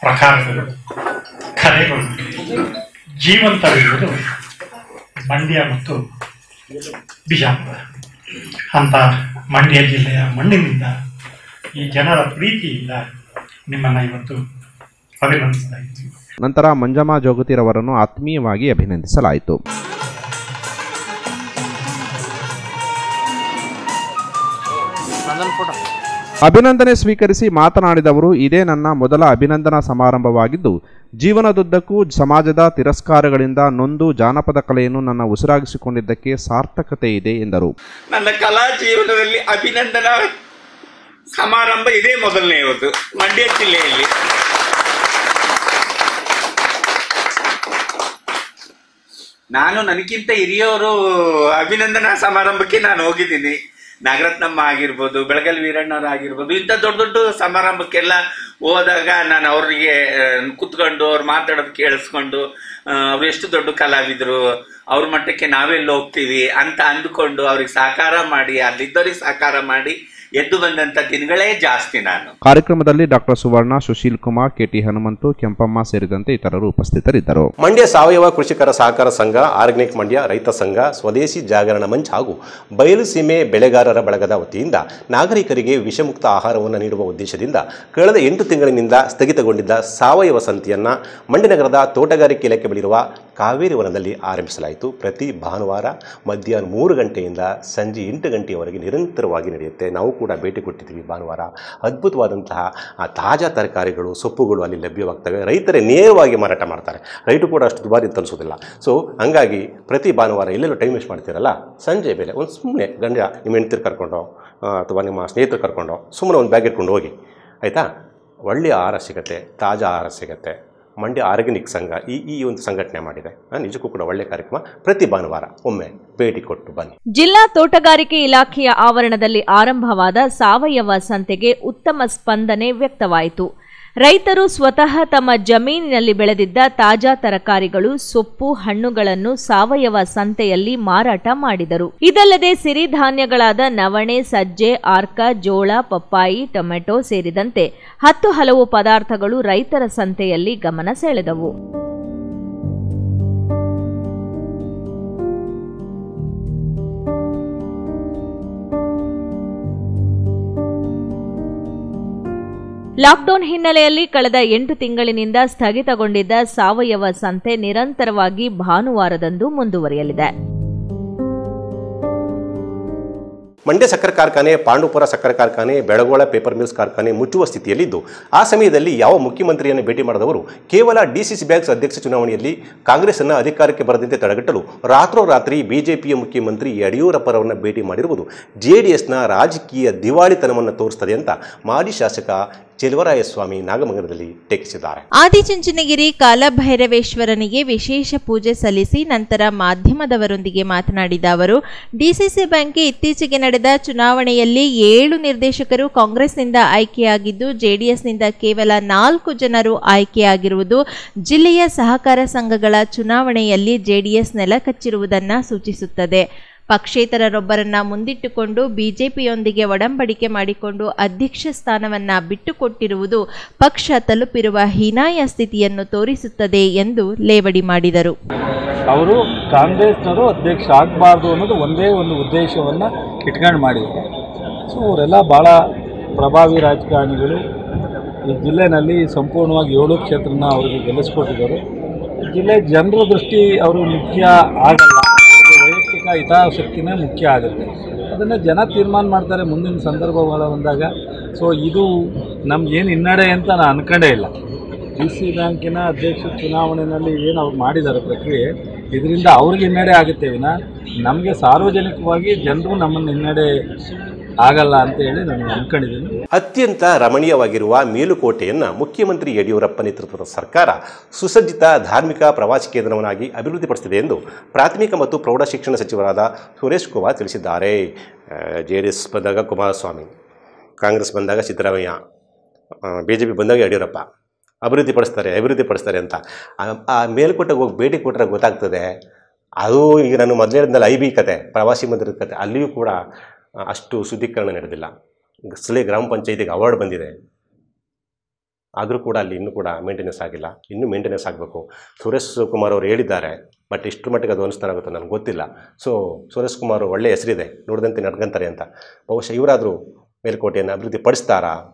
ಪ್ರಕಾರಗಳು, ಕಲೆಗಳು ಜೀವಂತವಿರುವುದು ಮಂಡ್ಯ ಮತ್ತು ಬಿಜಾಪುರ. ಅಂತ ಮಂಡ್ಯ ಜಿಲ್ಲೆಯ ಮಣ್ಣಿನಿಂದ ಈ ಜನರ ಪ್ರೀತಿಯಿಂದ ನಿಮ್ಮನ್ನ ಇವತ್ತು ಅಭಿನಂದಿಸ್ತಾ ಇದ್ದೀವಿ. ನಂತರ ಮಂಜಮ್ಮ ಜೋಗತಿರವರನ್ನು ಆತ್ಮೀಯವಾಗಿ ಅಭಿನಂದಿಸಲಾಯಿತು. ಅಭಿನಂದನೆ ಸ್ವೀಕರಿಸಿ ಮಾತನಾಡಿದವರು ಇದೇ ನನ್ನ ಮೊದಲ ಅಭಿನಂದನಾ ಸಮಾರಂಭವಾಗಿದ್ದು ಜೀವನದುದ್ದಕ್ಕೂ ಸಮಾಜದ ತಿರಸ್ಕಾರಗಳಿಂದ ನೊಂದು ಜಾನಪದ ಕಲೆಯನ್ನು ನನ್ನ ಉಸಿರಾಗಿಸಿಕೊಂಡಿದ್ದಕ್ಕೆ ಸಾರ್ಥಕತೆ ಇದೆ ಎಂದರು. ನನ್ನ ಕಲಾ ಜೀವನದಲ್ಲಿ ಅಭಿನಂದನಾ ಸಮಾರಂಭ ಇದೇ ಇವತ್ತು ಮಂಡ್ಯ ಜಿಲ್ಲೆಯಲ್ಲಿ. ನಾನು ನನಗಿಂತ ಹಿರಿಯವರು ಅಭಿನಂದನಾ ಸಮಾರಂಭಕ್ಕೆ ನಾನು ಹೋಗಿದ್ದೀನಿ. ನಾಗರತ್ನಮ್ಮ ಆಗಿರ್ಬೋದು ಬೆಳಗಲ್ ವೀರಣ್ಣವ್ರು ಆಗಿರ್ಬೋದು, ಇಂಥ ದೊಡ್ಡ ದೊಡ್ಡ ಸಮಾರಂಭಕ್ಕೆಲ್ಲ ಹೋದಾಗ ನಾನು ಅವ್ರಿಗೆ ಕುತ್ಕೊಂಡು ಅವ್ರು ಮಾತಾಡೋದು ಕೇಳಿಸ್ಕೊಂಡು ಅವ್ರು ಎಷ್ಟು ದೊಡ್ಡ ಕಲಾವಿದರು, ಅವ್ರ ಮಟ್ಟಕ್ಕೆ ನಾವೆಲ್ಲ ಹೋಗ್ತೀವಿ ಅಂತ ಅಂದುಕೊಂಡು ಅವ್ರಿಗೆ ಸಹಕಾರ ಮಾಡಿ, ಅಲ್ಲಿದ್ದವ್ರಿಗೆ ಸಹಕಾರ ಮಾಡಿ ಎದ್ದು ಬಂದಂತ ದಿನಗಳೇ ಜಾಸ್ತಿ ನಾನು. ಕಾರ್ಯಕ್ರಮದಲ್ಲಿ ಡಾಕ್ಟರ್ ಸುವರ್ಣ ಸುಶೀಲ್ ಕುಮಾರ್ ಕೆಟಿ ಹನುಮಂತು ಕೆಂಪಮ್ಮ ಸೇರಿದಂತೆ ಇತರರು ಉಪಸ್ಥಿತರಿದ್ದರು. ಮಂಡ್ಯ ಸಾವಯವ ಕೃಷಿಕರ ಸಹಕಾರ ಸಂಘ ಆರ್ಗ್ಯಾನಿಕ್ ಮಂಡ್ಯ ರೈತ ಸಂಘ ಸ್ವದೇಶಿ ಜಾಗರಣ ಮಂಚ್ ಹಾಗೂ ಬಯಲುಸೀಮೆ ಬೆಳೆಗಾರರ ಬಳಗದ ವತಿಯಿಂದ ನಾಗರಿಕರಿಗೆ ವಿಷಮುಕ್ತ ಆಹಾರವನ್ನು ನೀಡುವ ಉದ್ದೇಶದಿಂದ ಕಳೆದ ಎಂಟು ತಿಂಗಳಿನಿಂದ ಸ್ಥಗಿತಗೊಂಡಿದ್ದ ಸಾವಯವ ಸಂತೆಯನ್ನು ಮಂಡ್ಯ ನಗರದ ತೋಟಗಾರಿಕೆ ಇಲಾಖೆ ಬಳಿರುವ ಕಾವೇರಿ ವನದಲ್ಲಿ ಆರಂಭಿಸಲಾಯಿತು. ಪ್ರತಿ ಭಾನುವಾರ ಮಧ್ಯಾಹ್ನ ಮೂರು ಗಂಟೆಯಿಂದ ಸಂಜೆ ಎಂಟು ಗಂಟೆಯವರೆಗೆ ನಿರಂತರವಾಗಿ ನಡೆಯುತ್ತೆ. ನಾವು ಕೂಡ ಭೇಟಿ ಕೊಟ್ಟಿದ್ದೀವಿ ಭಾನುವಾರ. ಅದ್ಭುತವಾದಂತಹ, ಆ ತಾಜಾ ತರಕಾರಿಗಳು, ಸೊಪ್ಪುಗಳು ಅಲ್ಲಿ ಲಭ್ಯವಾಗ್ತವೆ. ರೈತರೇ ನೇರವಾಗಿ ಮಾರಾಟ ಮಾಡ್ತಾರೆ. ರೈಟು ಕೂಡ ಅಷ್ಟು ದುಬಾರಿ ಅಂತ ಅನಿಸೋದಿಲ್ಲ. ಸೊ ಹಂಗಾಗಿ ಪ್ರತಿ ಭಾನುವಾರ ಎಲ್ಲೆಲ್ಲೂ ಟೈಮ್ ವೇಸ್ಟ್ ಮಾಡ್ತೀರಲ್ಲ? ಸಂಜೆ ಬೆಲೆ ಒಂದು ಸುಮ್ಮನೆ ಗಂಡ ನಿಮ್ಮ ಹೆಂಡ್ತಿರು ಕರ್ಕೊಂಡು ಅಥವಾ ನಿಮ್ಮ ಸ್ನೇಹಿತರು ಕರ್ಕೊಂಡು ಸುಮ್ಮನೆ ಒಂದು ಬ್ಯಾಗ್ ಇಟ್ಕೊಂಡು ಹೋಗಿ. ಆಯಿತಾ? ಒಳ್ಳೆಯ ಆಹಾರ ಸಿಗುತ್ತೆ, ತಾಜಾ ಆಹಾರ ಸಿಗುತ್ತೆ. ಮಂಡ್ಯ ಆರ್ಗ್ಯಾನಿಕ್ ಸಂಘ ಈ ಈ ಒಂದು ಸಂಘಟನೆ ಮಾಡಿದೆ. ನಿಜಕ್ಕೂ ಕೂಡ ಒಳ್ಳೆ ಕಾರ್ಯಕ್ರಮ. ಪ್ರತಿ ಭಾನುವಾರ ಒಮ್ಮೆ ಭೇಟಿ ಕೊಟ್ಟು ಬನ್ನಿ. ಜಿಲ್ಲಾ ತೋಟಗಾರಿಕೆ ಇಲಾಖೆಯ ಆವರಣದಲ್ಲಿ ಆರಂಭವಾದ ಸಾವಯವ ಸಂತೆಗೆ ಉತ್ತಮ ಸ್ಪಂದನೆ ವ್ಯಕ್ತವಾಯಿತು. ರೈತರು ಸ್ವತಃ ತಮ್ಮ ಜಮೀನಿನಲ್ಲಿ ಬೆಳೆದಿದ್ದ ತಾಜಾ ತರಕಾರಿಗಳು, ಸೊಪ್ಪು, ಹಣ್ಣುಗಳನ್ನು ಸಾವಯವ ಸಂತೆಯಲ್ಲಿ ಮಾರಾಟ ಮಾಡಿದರು. ಇದಲ್ಲದೆ ಸಿರಿಧಾನ್ಯಗಳಾದ ನವಣೆ, ಸಜ್ಜೆ, ಆರ್ಕ, ಜೋಳ, ಪಪ್ಪಾಯಿ, ಟೊಮೆಟೊ ಸೇರಿದಂತೆ ಹತ್ತು ಹಲವು ಪದಾರ್ಥಗಳು ರೈತರ ಸಂತೆಯಲ್ಲಿ ಗಮನ ಸೆಳೆದವು. ಲಾಕ್ಡೌನ್ ಹಿನ್ನೆಲೆಯಲ್ಲಿ ಕಳೆದ ಎಂಟು ತಿಂಗಳಿನಿಂದ ಸ್ಥಗಿತಗೊಂಡಿದ್ದ ಸಾವಯವ ಸಂತೆ ನಿರಂತರವಾಗಿ ಭಾನುವಾರದಂದು ಮುಂದುವರಿಯಲಿದೆ. ಮಂಡ್ಯ ಸಕ್ಕರೆ ಕಾರ್ಖಾನೆ, ಪಾಂಡುಪುರ ಸಕ್ಕರೆ ಕಾರ್ಖಾನೆ, ಬೆಳಗೋಳ ಪೇಪರ್ ಮಿಲ್ಸ್ ಕಾರ್ಖಾನೆ ಮುಚ್ಚುವ ಸ್ಥಿತಿಯಲ್ಲಿದ್ದು, ಆ ಸಮಯದಲ್ಲಿ ಯಾವ ಮುಖ್ಯಮಂತ್ರಿಯನ್ನು ಭೇಟಿ ಮಾಡಿದವರು ಕೇವಲ ಡಿಸಿಸಿ ಬ್ಯಾಂಕ್ಸ್ ಅಧ್ಯಕ್ಷ ಚುನಾವಣೆಯಲ್ಲಿ ಕಾಂಗ್ರೆಸ್ಸನ್ನು ಅಧಿಕಾರಕ್ಕೆ ಬರದಂತೆ ತಡೆಗಟ್ಟಲು ರಾತ್ರೋರಾತ್ರಿ ಬಿಜೆಪಿಯ ಮುಖ್ಯಮಂತ್ರಿ ಯಡಿಯೂರಪ್ಪರವರನ್ನು ಭೇಟಿ ಮಾಡಿರುವುದು ಜೆಡಿಎಸ್ನ ರಾಜಕೀಯ ದಿವಾಳಿತನವನ್ನು ತೋರಿಸ್ತದೆ ಅಂತ ಮಾಜಿ ಶಾಸಕ ಚೆಲುವರಾಯಸ್ವಾಮಿ ನಾಗಮಂಗಲದಲ್ಲಿ ಟೀಕಿಸಿದ್ದಾರೆ. ಆದಿಚುಂಚನಗಿರಿ ಕಾಲಭೈರವೇಶ್ವರನಿಗೆ ವಿಶೇಷ ಪೂಜೆ ಸಲ್ಲಿಸಿ ನಂತರ ಮಾಧ್ಯಮದವರೊಂದಿಗೆ ಮಾತನಾಡಿದ ಅವರು, ಡಿಸಿಸಿ ಬ್ಯಾಂಕ್ಗೆ ಇತ್ತೀಚೆಗೆ ನಡೆದ ಚುನಾವಣೆಯಲ್ಲಿ ಏಳು ನಿರ್ದೇಶಕರು ಕಾಂಗ್ರೆಸ್ನಿಂದ ಆಯ್ಕೆಯಾಗಿದ್ದು, ಜೆಡಿಎಸ್ನಿಂದ ಕೇವಲ ನಾಲ್ಕು ಜನರು ಆಯ್ಕೆಯಾಗಿರುವುದು ಜಿಲ್ಲೆಯ ಸಹಕಾರ ಸಂಘಗಳ ಚುನಾವಣೆಯಲ್ಲಿ ಜೆಡಿಎಸ್ ನೆಲಕಚ್ಚಿರುವುದನ್ನು ಸೂಚಿಸುತ್ತದೆ. ಪಕ್ಷೇತರರೊಬ್ಬರನ್ನ ಮುಂದಿಟ್ಟುಕೊಂಡು ಬಿಜೆಪಿಯೊಂದಿಗೆ ಒಡಂಬಡಿಕೆ ಮಾಡಿಕೊಂಡು ಅಧ್ಯಕ್ಷ ಸ್ಥಾನವನ್ನ ಬಿಟ್ಟುಕೊಟ್ಟಿರುವುದು ಪಕ್ಷ ತಲುಪಿರುವ ಹೀನಾಯ ಸ್ಥಿತಿಯನ್ನು ತೋರಿಸುತ್ತದೆ ಎಂದು ಲೇವಡಿ ಮಾಡಿದರು. ಅವರು ಕಾಂಗ್ರೆಸ್ನವರು ಅಧ್ಯಕ್ಷ ಆಗಬಾರ್ದು ಅನ್ನೋದು ಒಂದೇ ಒಂದು ಉದ್ದೇಶವನ್ನು ಇಟ್ಕೊಂಡು ಮಾಡಿದ್ದಾರೆ ಸೊ ಅವರೆಲ್ಲ ಭಾಳ ಪ್ರಭಾವಿ ರಾಜಕಾರಣಿಗಳು. ಈ ಜಿಲ್ಲೆನಲ್ಲಿ ಸಂಪೂರ್ಣವಾಗಿ ಏಳು ಕ್ಷೇತ್ರನ ಅವರಿಗೆ ಗೆಲ್ಲಿಸ್ಕೊಟ್ಟಿದ್ದಾರೆ. ಜಿಲ್ಲೆ ಜನರ ದೃಷ್ಟಿ ಅವರು ಮುಖ್ಯ ಆಗಲ್ಲ. ವೈಯಕ್ತಿಕ ಹಿತಾಸಕ್ತಿನೇ ಮುಖ್ಯ ಆಗುತ್ತೆ. ಅದನ್ನು ಜನ ತೀರ್ಮಾನ ಮಾಡ್ತಾರೆ ಮುಂದಿನ ಸಂದರ್ಭಗಳು ಬಂದಾಗ. ಸೊ ಇದು ನಮ್ಗೇನು ಹಿನ್ನಡೆ ಅಂತ ನಾನು ಅನ್ಕೊಂಡೇ ಇಲ್ಲ. ಡಿ ಸಿ ಬ್ಯಾಂಕಿನ ಅಧ್ಯಕ್ಷ ಚುನಾವಣೆಯಲ್ಲಿ ಏನು ಅವ್ರು ಮಾಡಿದ್ದಾರೆ ಪ್ರಕ್ರಿಯೆ, ಇದರಿಂದ ಅವ್ರಿಗೆ ಹಿನ್ನಡೆ ಆಗುತ್ತೆ ವಿನ. ನಮಗೆ ಸಾರ್ವಜನಿಕವಾಗಿ ಜನರು ನಮ್ಮನ್ನು ಹಿನ್ನಡೆ ಆಗಲ್ಲ ಅಂತ ಹೇಳಿ ನಾನು ಅನ್ಕೊಂಡಿದ್ದೀನಿ. ಅತ್ಯಂತ ರಮಣೀಯವಾಗಿರುವ ಮೇಲುಕೋಟೆಯನ್ನು ಮುಖ್ಯಮಂತ್ರಿ ಯಡಿಯೂರಪ್ಪ ನೇತೃತ್ವದ ಸರ್ಕಾರ ಸುಸಜ್ಜಿತ ಧಾರ್ಮಿಕ ಪ್ರವಾಸಿ ಕೇಂದ್ರವನ್ನಾಗಿ ಅಭಿವೃದ್ಧಿಪಡಿಸಿದೆ ಎಂದು ಪ್ರಾಥಮಿಕ ಮತ್ತು ಪ್ರೌಢ ಶಿಕ್ಷಣ ಸಚಿವರಾದ ಸುರೇಶ್ ಕುಮಾರ್ ತಿಳಿಸಿದ್ದಾರೆ. ಜೆ ಡಿ ಎಸ್ ಬಂದಾಗ ಕುಮಾರಸ್ವಾಮಿ, ಕಾಂಗ್ರೆಸ್ ಬಂದಾಗ ಸಿದ್ದರಾಮಯ್ಯ ಬಿ ಜೆ ಪಿ ಬಂದಾಗ ಯಡಿಯೂರಪ್ಪ ಅಭಿವೃದ್ಧಿಪಡಿಸ್ತಾರೆ ಅಭಿವೃದ್ಧಿಪಡಿಸ್ತಾರೆ ಅಂತ. ಆ- ಮೇಲುಕೋಟೆಗೆ ಹೋಗಿ ಭೇಟಿ ಕೊಟ್ಟರೆ ಗೊತ್ತಾಗ್ತದೆ. ಅದು ಈಗ ನಾನು ಮೊದಲೇ ಹೇಳಿದ್ನಲ್ಲ ಐ ಬಿ ಕತೆ, ಪ್ರವಾಸಿ ಮಂದಿರದ ಕತೆ, ಅಲ್ಲಿಯೂ ಕೂಡ ಅಷ್ಟು ಶುದ್ಧೀಕರಣ ನಡೆದಿಲ್ಲ. ಸ್ಥಳೀಯ ಗ್ರಾಮ ಪಂಚಾಯತಿಗೆ ಅವಾರ್ಡ್ ಬಂದಿದೆ. ಆದರೂ ಕೂಡ ಅಲ್ಲಿ ಇನ್ನೂ ಕೂಡ ಮೇಂಟೆನೆನ್ಸ್ ಆಗಿಲ್ಲ. ಇನ್ನೂ ಮೇಂಟೆನೆನ್ಸ್ ಆಗಬೇಕು. ಸುರೇಶ್ ಕುಮಾರ್ ಅವರು ಹೇಳಿದ್ದಾರೆ ಬಟ್ ಇಷ್ಟು ಮಟ್ಟಿಗೆ ಅದು ಅನುಷ್ಠಾನ ಆಗುತ್ತೋ ನನಗೆ ಗೊತ್ತಿಲ್ಲ. ಸೊ ಸುರೇಶ್ ಕುಮಾರ್ ಒಳ್ಳೆಯ ಹೆಸರಿದೆ. ನೋಡಿದಂತೆ ನಡ್ಕೊಂತಾರೆ ಅಂತ. ಬಹುಶಃ ಇವರಾದರೂ ಮೇಲುಕೋಟೆಯನ್ನು ಅಭಿವೃದ್ಧಿ ಪಡಿಸ್ತಾರಾ?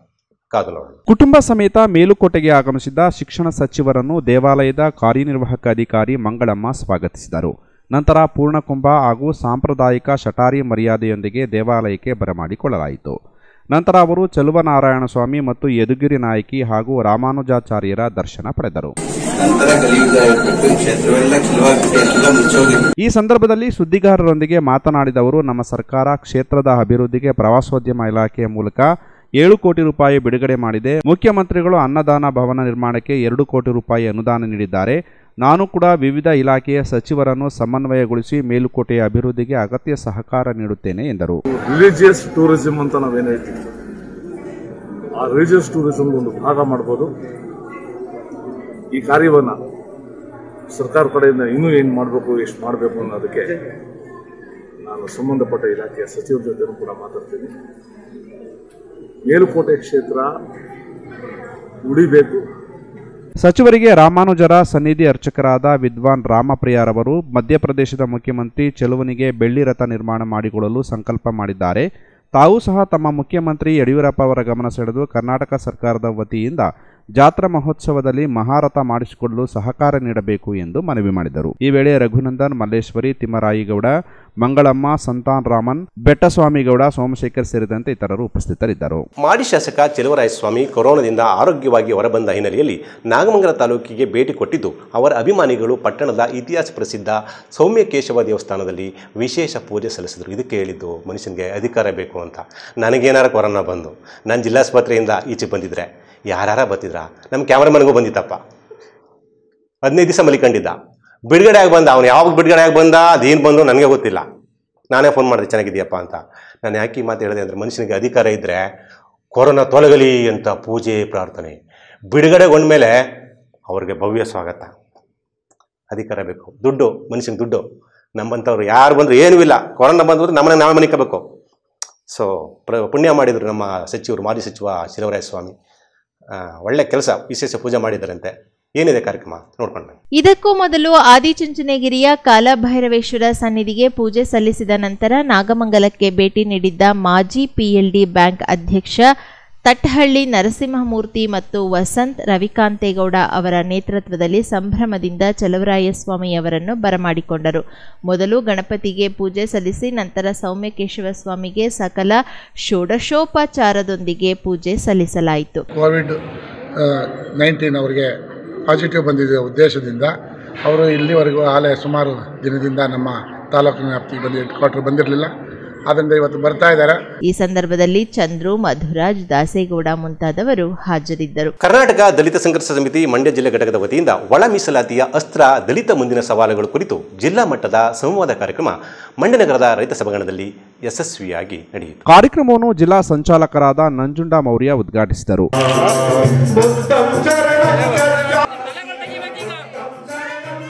ಕುಟುಂಬ ಸಮೇತ ಮೇಲುಕೋಟೆಗೆ ಆಗಮಿಸಿದ ಶಿಕ್ಷಣ ಸಚಿವರನ್ನು ದೇವಾಲಯದ ಕಾರ್ಯನಿರ್ವಾಹಕ ಅಧಿಕಾರಿ ಮಂಗಳಮ್ಮ ಸ್ವಾಗತಿಸಿದರು. ನಂತರ ಪೂರ್ಣಕುಂಭ ಹಾಗೂ ಸಾಂಪ್ರದಾಯಿಕ ಶಟಾರಿ ಮರ್ಯಾದೆಯೊಂದಿಗೆ ದೇವಾಲಯಕ್ಕೆ ಬರಮಾಡಿಕೊಳ್ಳಲಾಯಿತು. ನಂತರ ಅವರು ಚಲುವನಾರಾಯಣ ಸ್ವಾಮಿ ಮತ್ತು ಯದುಗಿರಿ ನಾಯಕಿ ಹಾಗೂ ರಾಮಾನುಜಾಚಾರ್ಯರ ದರ್ಶನ ಪಡೆದರು. ಈ ಸಂದರ್ಭದಲ್ಲಿ ಸುದ್ದಿಗಾರರೊಂದಿಗೆ ಮಾತನಾಡಿದ ಅವರು ನಮ್ಮ ಸರ್ಕಾರ ಕ್ಷೇತ್ರದ ಅಭಿವೃದ್ಧಿಗೆ ಪ್ರವಾಸೋದ್ಯಮ ಇಲಾಖೆಯ ಮೂಲಕ ಏಳು ಕೋಟಿ ರೂಪಾಯಿ ಬಿಡುಗಡೆ ಮಾಡಿದೆ. ಮುಖ್ಯಮಂತ್ರಿಗಳು ಅನ್ನದಾನ ಭವನ ನಿರ್ಮಾಣಕ್ಕೆ ಎರಡು ಕೋಟಿ ರೂಪಾಯಿ ಅನುದಾನ ನೀಡಿದ್ದಾರೆ. ನಾನು ಕೂಡ ವಿವಿಧ ಇಲಾಖೆಯ ಸಚಿವರನ್ನು ಸಮನ್ವಯಗೊಳಿಸಿ ಮೇಲುಕೋಟೆಯ ಅಭಿವೃದ್ಧಿಗೆ ಅಗತ್ಯ ಸಹಕಾರ ನೀಡುತ್ತೇನೆ, ಎಂದರು. ರಿಲಿಜಿಯಸ್ ಟೂರಿಸಂ ಅಂತ ನಾವೇನು ಹೇಳ್ತೀವಿ? ಆ ರಿಲಿಜಿಯಸ್ ಟೂರಿಸಂ ಒಂದು ಭಾಗ ಮಾಡ್ಬೋದು. ಈ ಕಾರ್ಯವನ್ನ ಸರ್ಕಾರ ಕಡೆಯಿಂದ ಇನ್ನೂ ಏನು ಮಾಡಬೇಕು, ಎಷ್ಟು ಮಾಡಬೇಕು ಅನ್ನೋದಕ್ಕೆ ನಾನು ಸಂಬಂಧಪಟ್ಟ ಇಲಾಖೆಯ ಸಚಿವರ ಜೊತೆ ಕೂಡ ಮಾತಾಡ್ತೀನಿ. ಮೇಲುಕೋಟೆ ಕ್ಷೇತ್ರ ಉಳಿಬೇಕು. ಸಚಿವರಿಗೆ ರಾಮಾನುಜರ ಸನ್ನಿಧಿ ಅರ್ಚಕರಾದ ವಿದ್ವಾನ್ ರಾಮಪ್ರಿಯಾರವರು ಮಧ್ಯಪ್ರದೇಶದ ಮುಖ್ಯಮಂತ್ರಿ ಚೆಲುವನಿಗೆ ಬೆಳ್ಳಿ ರಥ ನಿರ್ಮಾಣ ಮಾಡಿಕೊಳ್ಳಲು ಸಂಕಲ್ಪ ಮಾಡಿದ್ದಾರೆ. ತಾವು ಸಹ ತಮ್ಮ ಮುಖ್ಯಮಂತ್ರಿ ಯಡಿಯೂರಪ್ಪ ಅವರ ಗಮನ ಸೆಳೆದು ಕರ್ನಾಟಕ ಸರ್ಕಾರದ ವತಿಯಿಂದ ಜಾತ್ರಾ ಮಹೋತ್ಸವದಲ್ಲಿ ಮಹಾರಥ ಮಾಡಿಸಿಕೊಳ್ಳಲು ಸಹಕಾರ ನೀಡಬೇಕು ಎಂದು ಮನವಿ ಮಾಡಿದರು. ಈ ವೇಳೆ ರಘುನಂದನ್, ಮಲ್ಲೇಶ್ವರಿ, ತಿಮ್ಮರಾಯಿಗೌಡ ಮಂಗಳಮ್ಮ, ಸಂತಾನ್ ರಾಮನ್, ಬೆಟ್ಟಸ್ವಾಮಿಗೌಡ, ಸೋಮಶೇಖರ್ ಸೇರಿದಂತೆ ಇತರರು ಉಪಸ್ಥಿತರಿದ್ದರು. ಮಾಡಿ ಶಾಸಕ ಚೆಲುವರಾಯಸ್ವಾಮಿ ಕೊರೋನಾದಿಂದ ಆರೋಗ್ಯವಾಗಿ ಹೊರಬಂದ ಹಿನ್ನೆಲೆಯಲ್ಲಿ ನಾಗಮಂಗಲ ತಾಲೂಕಿಗೆ ಭೇಟಿ ಕೊಟ್ಟಿದ್ದು, ಅವರ ಅಭಿಮಾನಿಗಳು ಪಟ್ಟಣದ ಇತಿಹಾಸ ಪ್ರಸಿದ್ಧ ಸೌಮ್ಯ ಕೇಶವ ದೇವಸ್ಥಾನದಲ್ಲಿ ವಿಶೇಷ ಪೂಜೆ ಸಲ್ಲಿಸಿದರು. ಇದಕ್ಕೆ ಹೇಳಿದ್ದು, ಮನುಷ್ಯನಿಗೆ ಅಧಿಕಾರ ಬೇಕು ಅಂತ. ನನಗೇನಾರ ಕೊರೋನಾ ಬಂದು, ನಾನು ಜಿಲ್ಲಾಸ್ಪತ್ರೆಯಿಂದ ಈಚೆ ಬಂದಿದ್ರೆ ಯಾರು ಬತ್ತಿದ್ರ ನಮ್ಮ ಕ್ಯಾಮ್ರಾಮನ್ಗೂ ಬಂದಿತ್ತಪ್ಪ. ಹದಿನೈದು ದಿವಸ ಮಲಿಕೊಂಡಿದ್ದ. ಬಿಡುಗಡೆ ಆಗಿ ಬಂದ, ಅವನು ಯಾವಾಗ ಬಿಡುಗಡೆ ಆಗಿ ಬಂದ, ಅದೇನು ಬಂದು ನನಗೆ ಗೊತ್ತಿಲ್ಲ. ನಾನೇ ಫೋನ್ ಮಾಡಿದೆ ಚೆನ್ನಾಗಿದೆಯಪ್ಪ ಅಂತ. ನಾನು ಯಾಕೆ ಈ ಮಾತು ಹೇಳಿದೆ ಅಂದರೆ, ಮನುಷ್ಯನಿಗೆ ಅಧಿಕಾರ ಇದ್ದರೆ ಕೊರೋನಾ ತೊಲಗಲಿ ಅಂತ ಪೂಜೆ, ಪ್ರಾರ್ಥನೆ. ಬಿಡುಗಡೆಗೊಂಡ ಮೇಲೆ ಅವ್ರಿಗೆ ಭವ್ಯ ಸ್ವಾಗತ. ಅಧಿಕಾರ ಬೇಕು. ದುಡ್ಡು, ಮನುಷ್ಯನಿಗೆ ದುಡ್ಡು. ನಮ್ಮಂಥವ್ರು ಯಾರು ಬಂದರೂ ಏನೂ ಇಲ್ಲ. ಕೊರೋನಾ ಬಂದ್ರೆ ನಮ್ಮನ್ನ ನಾವೇ ಮನಿಕಬೇಕು. ಸೊ ಪ್ರ, ಪುಣ್ಯ ಮಾಡಿದರು ನಮ್ಮ ಸಚಿವರು, ಮಾಜಿ ಸಚಿವ ಶಿವರಾಯ ಸ್ವಾಮಿ ಒಳ್ಳೆ ಕೆಲಸ, ವಿಶೇಷ ಪೂಜೆ ಮಾಡಿದ್ದಾರಂತೆ. ಏನಿದೆ ಕಾರ್ಯಕ್ರಮ? ನೋಡ್ಕೊಂಡು ಇದಕ್ಕೂ ಮೊದಲು ಆದಿಚುಂಚನಗಿರಿಯ ಕಾಲಭೈರವೇಶ್ವರ ಸನ್ನಿಧಿಗೆ ಪೂಜೆ ಸಲ್ಲಿಸಿದ ನಂತರ ನಾಗಮಂಗಲಕ್ಕೆ ಭೇಟಿ ನೀಡಿದ್ದ ಮಾಜಿ ಪಿಎಲ್ಡಿ ಬ್ಯಾಂಕ್ ಅಧ್ಯಕ್ಷ ತಟ್ಟಹಳ್ಳಿ ನರಸಿಂಹಮೂರ್ತಿ ಮತ್ತು ವಸಂತ್ ರವಿಕಾಂತೇಗೌಡ ಅವರ ನೇತೃತ್ವದಲ್ಲಿ ಸಂಭ್ರಮದಿಂದ ಚಲವರಾಯಸ್ವಾಮಿಯವರನ್ನು ಬರಮಾಡಿಕೊಂಡರು. ಮೊದಲು ಗಣಪತಿಗೆ ಪೂಜೆ ಸಲ್ಲಿಸಿ ನಂತರ ಸೌಮ್ಯಕೇಶವ ಸ್ವಾಮಿಗೆ ಸಕಲ ಷೋಡಶೋಪಚಾರದೊಂದಿಗೆ ಪೂಜೆ ಸಲ್ಲಿಸಲಾಯಿತು. ಕೋವಿಡ್ ನೈನ್ಟೀನ್ ಅವರಿಗೆ ಪಾಸಿಟಿವ್ ಬಂದಿದ್ದ ಉದ್ದೇಶದಿಂದ. ಅವರು ಇಲ್ಲಿವರೆಗೂ ಆಲಯ ಸುಮಾರು ದಿನದಿಂದ ನಮ್ಮ ತಾಲೂಕಿನ ವ್ಯಾಪ್ತಿಗೆ ಬಂದು ಹೆಡ್ ಕ್ವಾರ್ಟರ್ ಬಂದಿರಲಿಲ್ಲ. ಆದ್ದರಿಂದ ಇವತ್ತು ಬರ್ತಾ ಇದ್ದಾರೆ. ಈ ಸಂದರ್ಭದಲ್ಲಿ ಚಂದ್ರು ಮಧುರಾಜ್ ದಾಸೇಗೌಡ ಮುಂತಾದವರು ಹಾಜರಿದ್ದರು. ಕರ್ನಾಟಕ ದಲಿತ ಸಂಘರ್ಷ ಸಮಿತಿ ಮಂಡ್ಯ ಜಿಲ್ಲೆ ಘಟಕದ ವತಿಯಿಂದ ಒಳ ಮೀಸಲಾತಿಯ ಅಸ್ತ್ರ ದಲಿತ ಮುಂದಿನ ಸವಾಲುಗಳು ಕುರಿತು ಜಿಲ್ಲಾ ಮಟ್ಟದ ಸಂವಾದ ಕಾರ್ಯಕ್ರಮ ಮಂಡ್ಯ ನಗರದ ರೈತ ಸಭಾಂಗಣದಲ್ಲಿ ಯಶಸ್ವಿಯಾಗಿ ನಡೆಯಿತು. ಕಾರ್ಯಕ್ರಮವನ್ನು ಜಿಲ್ಲಾ ಸಂಚಾಲಕರಾದ ನಂಜುಂಡ ಮೌರ್ಯ ಉದ್ಘಾಟಿಸಿದರು.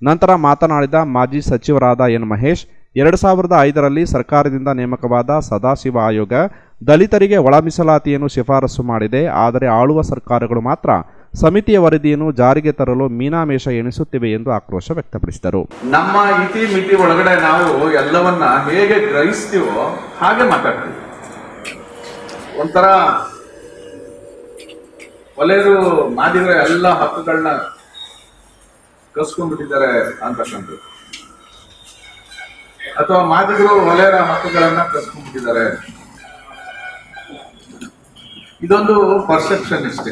ನಂತರ ಮಾತನಾಡಿದ ಮಾಜಿ ಸಚಿವರಾದ ಎನ್ ಮಹೇಶ್, ಎರಡು ಸಾವಿರದ ಐದರಲ್ಲಿ ಸರ್ಕಾರದಿಂದ ನೇಮಕವಾದ ಸದಾಶಿವ ಆಯೋಗ ದಲಿತರಿಗೆ ಒಳ ಮೀಸಲಾತಿಯನ್ನು ಶಿಫಾರಸು ಮಾಡಿದೆ, ಆದರೆ ಆಳುವ ಸರ್ಕಾರಗಳು ಮಾತ್ರ ಸಮಿತಿಯ ವರದಿಯನ್ನು ಜಾರಿಗೆ ತರಲು ಮೀನಾಮೇಷ ಎಣಿಸುತ್ತಿವೆ ಎಂದು ಆಕ್ರೋಶ ವ್ಯಕ್ತಪಡಿಸಿದರು. ನಮ್ಮ ಇತಿ ಮಿತಿ ಒಳಗಡೆ ನಾವು ಎಲ್ಲವನ್ನ ಹೇಗೆ ಗ್ರಹಿಸ್ತೀವೋ ಹಾಗೆ ಮಾತಾಡ್ತೀವಿ. ಒಂಥರ ಒಲೆಯರು ಮಾದಿಗರ ಎಲ್ಲ ಹಕ್ಕುಗಳನ್ನ ಕಸ್ಕೊಂಡ್ಬಿಟ್ಟಿದ್ದಾರೆ ಅಂತಕ್ಕಂಥದ್ದು ಅಥವಾ ಮಾದಿಗರು ಒಲೆಯರ ಮಕ್ಕಳನ್ನ ಕಸ್ಕೊಂಡ್ಬಿಟ್ಟಿದ್ದಾರೆ ಇದೊಂದು ಪರ್ಸೆಪ್ಷನ್ ಇಷ್ಟೇ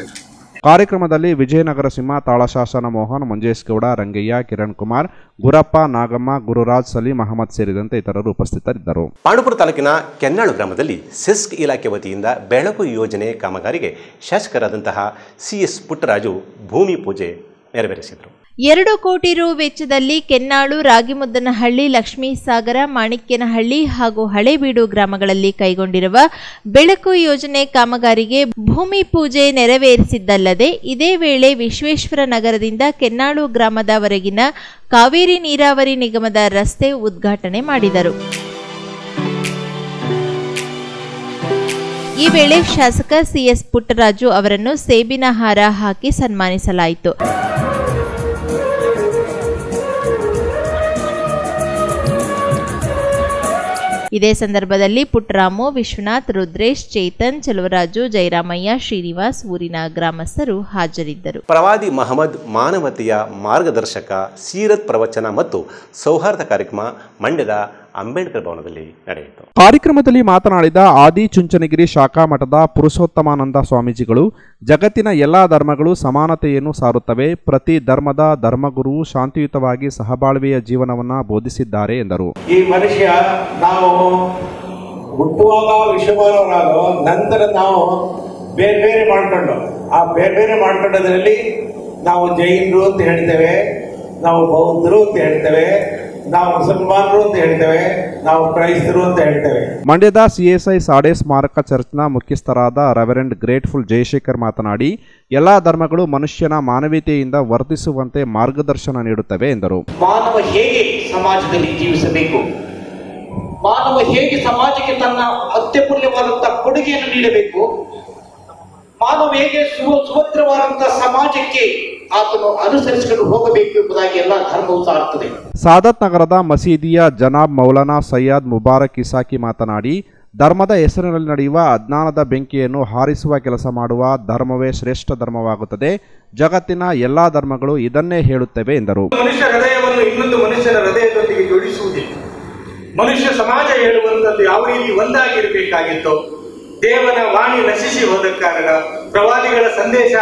ಕಾರ್ಯಕ್ರಮದಲ್ಲಿ ವಿಜಯನಗರ ಸಿಂಹ ತಾಳಶಾಸನ ಮೋಹನ್ ಮಂಜೇಶ್ಗೌಡ ರಂಗಯ್ಯ ಕಿರಣ್ ಕುಮಾರ್ ಗುರಪ್ಪ ನಾಗಮ್ಮ ಗುರುರಾಜ್ ಸಲೀಂ ಅಹಮದ್ ಸೇರಿದಂತೆ ಇತರರು ಉಪಸ್ಥಿತರಿದ್ದರು. ಪಾಂಡುಪುರ ತಾಲೂಕಿನ ಕೆನ್ನಾಳು ಗ್ರಾಮದಲ್ಲಿ ಸೆಸ್ಕ್ ಇಲಾಖೆ ವತಿಯಿಂದ ಬೆಳಕು ಯೋಜನೆ ಕಾಮಗಾರಿಗೆ ಶಾಸಕರಾದಂತಹ ಸಿ ಎಸ್ ಪುಟ್ಟರಾಜು ಭೂಮಿ ಪೂಜೆ ನೆರವೇರಿಸಿದರು. ಎರಡು ಕೋಟಿ ರು ವೆಚ್ಚದಲ್ಲಿ ಕೆನ್ನಾಳು, ರಾಗಿಮುದ್ದನಹಳ್ಳಿ ಲಕ್ಷ್ಮೀ ಸಾಗರ ಮಾಣಿಕ್ಯನಹಳ್ಳಿ ಹಾಗೂ ಹಳೇಬೀಡು ಗ್ರಾಮಗಳಲ್ಲಿ ಕೈಗೊಂಡಿರುವ ಬೆಳಕು ಯೋಜನೆ ಕಾಮಗಾರಿಗೆ ಭೂಮಿ ಪೂಜೆ ನೆರವೇರಿಸಿದ್ದಲ್ಲದೆ, ಇದೇ ವೇಳೆ ವಿಶ್ವೇಶ್ವರ ನಗರದಿಂದ ಕೆನ್ನಾಳು ಗ್ರಾಮದವರೆಗಿನ ಕಾವೇರಿ ನೀರಾವರಿ ನಿಗಮದ ರಸ್ತೆ ಉದ್ಘಾಟನೆ ಮಾಡಿದರು. ಈ ವೇಳೆ ಶಾಸಕ ಸಿಎಸ್ ಪುಟ್ಟರಾಜು ಅವರನ್ನು ಸೇಬಿನ ಹಾರ ಹಾಕಿ ಸನ್ಮಾನಿಸಲಾಯಿತು. ಇದೇ ಸಂದರ್ಭದಲ್ಲಿ ಪುಟ್ಟರಾಮು ವಿಶ್ವನಾಥ್, ರುದ್ರೇಶ್, ಚೇತನ್, ಚಲುವರಾಜು ಜಯರಾಮಯ್ಯ ಶ್ರೀನಿವಾಸ್ ಊರಿನ ಗ್ರಾಮಸ್ಥರು ಹಾಜರಿದ್ದರು. ಪ್ರವಾದಿ ಮಹಮ್ಮದ್ ಮಾನವತೆಯ ಮಾರ್ಗದರ್ಶಕ, ಸೀರತ್ ಪ್ರವಚನ ಮತ್ತು ಸೌಹಾರ್ದ ಕಾರ್ಯಕ್ರಮ ಮಂಡ್ಯದ ಅಂಬೇಡ್ಕರ್ ಭವನದಲ್ಲಿ ನಡೆಯಿತು. ಕಾರ್ಯಕ್ರಮದಲ್ಲಿ ಮಾತನಾಡಿದ ಆದಿ ಚುಂಚನಗಿರಿ ಶಾಖಾ ಮಠದ ಪುರುಷೋತ್ತಮಾನಂದ ಸ್ವಾಮೀಜಿಗಳು ಜಗತ್ತಿನ ಎಲ್ಲಾ ಧರ್ಮಗಳು ಸಮಾನತೆಯನ್ನು ಸಾರುತ್ತವೆ ಪ್ರತಿ ಧರ್ಮದ ಧರ್ಮಗುರು ಶಾಂತಿಯುತವಾಗಿ ಸಹಬಾಳ್ವೆಯ ಜೀವನವನ್ನ ಬೋಧಿಸಿದ್ದಾರೆ ಎಂದರು. ಈ ಮನುಷ್ಯ ನಾವು ಹುಟ್ಟುವಾಗ ವಿಶ್ವಮಾನವರಾಗೋ ನಂತರ ನಾವು ಬೇರೆ ಬೇರೆ ಮಾಡ್ಕೊಂಡು ಆ ಬೇರೆ ಬೇರೆ ಮಾಡ್ಕೊಂಡದ್ರಲ್ಲಿ ನಾವು ಜೈನರು ಅಂತ ಹೇಳ್ತೇವೆ ನಾವು ಬೌದ್ಧರು ಅಂತ ಹೇಳ್ತೇವೆ ನಾವು ಮುಸಲ್ಮಾನರು ಅಂತ ಹೇಳ್ತೇವೆ ನಾವು ಕ್ರೈಸ್ತರು ಅಂತ ಹೇಳ್ತೇವೆ. ಮಂಡ್ಯದ ಸಿಎಸ್ಐ ಸಾಡೆ ಸ್ಮಾರಕ ಚರ್ಚ್ನ ಮುಖ್ಯಸ್ಥರಾದ ರೆವರೆಂಡ್ ಗ್ರೇಟ್ಫುಲ್ ಜಯಶೇಖರ್ ಮಾತನಾಡಿ ಎಲ್ಲಾ ಧರ್ಮಗಳು ಮನುಷ್ಯನ ಮಾನವೀಯತೆಯಿಂದ ವರ್ತಿಸುವಂತೆ ಮಾರ್ಗದರ್ಶನ ನೀಡುತ್ತವೆ ಎಂದರು. ಮಾನವ ಹೇಗೆ ಸಮಾಜದಲ್ಲಿ ಜೀವಿಸಬೇಕು? ಮಾನವ ಹೇಗೆ ಸಮಾಜಕ್ಕೆ ತನ್ನ ಅತ್ಯಮೂಲ್ಯವಾದಂತಹ ಕೊಡುಗೆಯನ್ನು ನೀಡಬೇಕು? ಮಾನವ ಹೇಗೆ ಸುಭದ್ರವಾದಂತಹ ಸಮಾಜಕ್ಕೆ ಆತನು ಅನುಸರಿಸಿಕೊಂಡು ಹೋಗಬೇಕು ಎಂಬುದಾಗಿ ಎಲ್ಲ ಧರ್ಮವು ಸಾರುತ್ತದೆ. ಸಾದತ್ ನಗರದ ಮಸೀದಿಯ ಜನಾಬ್ ಮೌಲಾನಾ ಸಯ್ಯದ್ ಮುಬಾರಕ್ ಇಸಾಕಿ ಮಾತನಾಡಿ ಧರ್ಮದ ಹೆಸರಿನಲ್ಲಿ ನಡೆಯುವ ಅಜ್ಞಾನದ ಬೆಂಕಿಯನ್ನು ಹಾರಿಸುವ ಕೆಲಸ ಮಾಡುವ ಧರ್ಮವೇ ಶ್ರೇಷ್ಠ ಧರ್ಮವಾಗುತ್ತದೆ. ಜಗತ್ತಿನ ಎಲ್ಲಾ ಧರ್ಮಗಳು ಇದನ್ನೇ ಹೇಳುತ್ತವೆ ಎಂದರು. ಮನುಷ್ಯ ಹೃದಯವನ್ನು ಇನ್ನೊಂದು ಮನುಷ್ಯನ ಹೃದಯದೊಂದಿಗೆ ಜೋಡಿಸುವುದಿಲ್ಲ. ಮನುಷ್ಯ ಸಮಾಜ ಹೇಳುವಂತದ್ದು ಯಾವ ರೀತಿ ಒಂದಾಗಿರಬೇಕಾಗಿತ್ತೋ ದೇವನ ವಾಣಿ ನಶಿಸಿ ಹೋದ ಕಾರಣ, ಪ್ರವಾದಿಗಳ ಸಂದೇಶ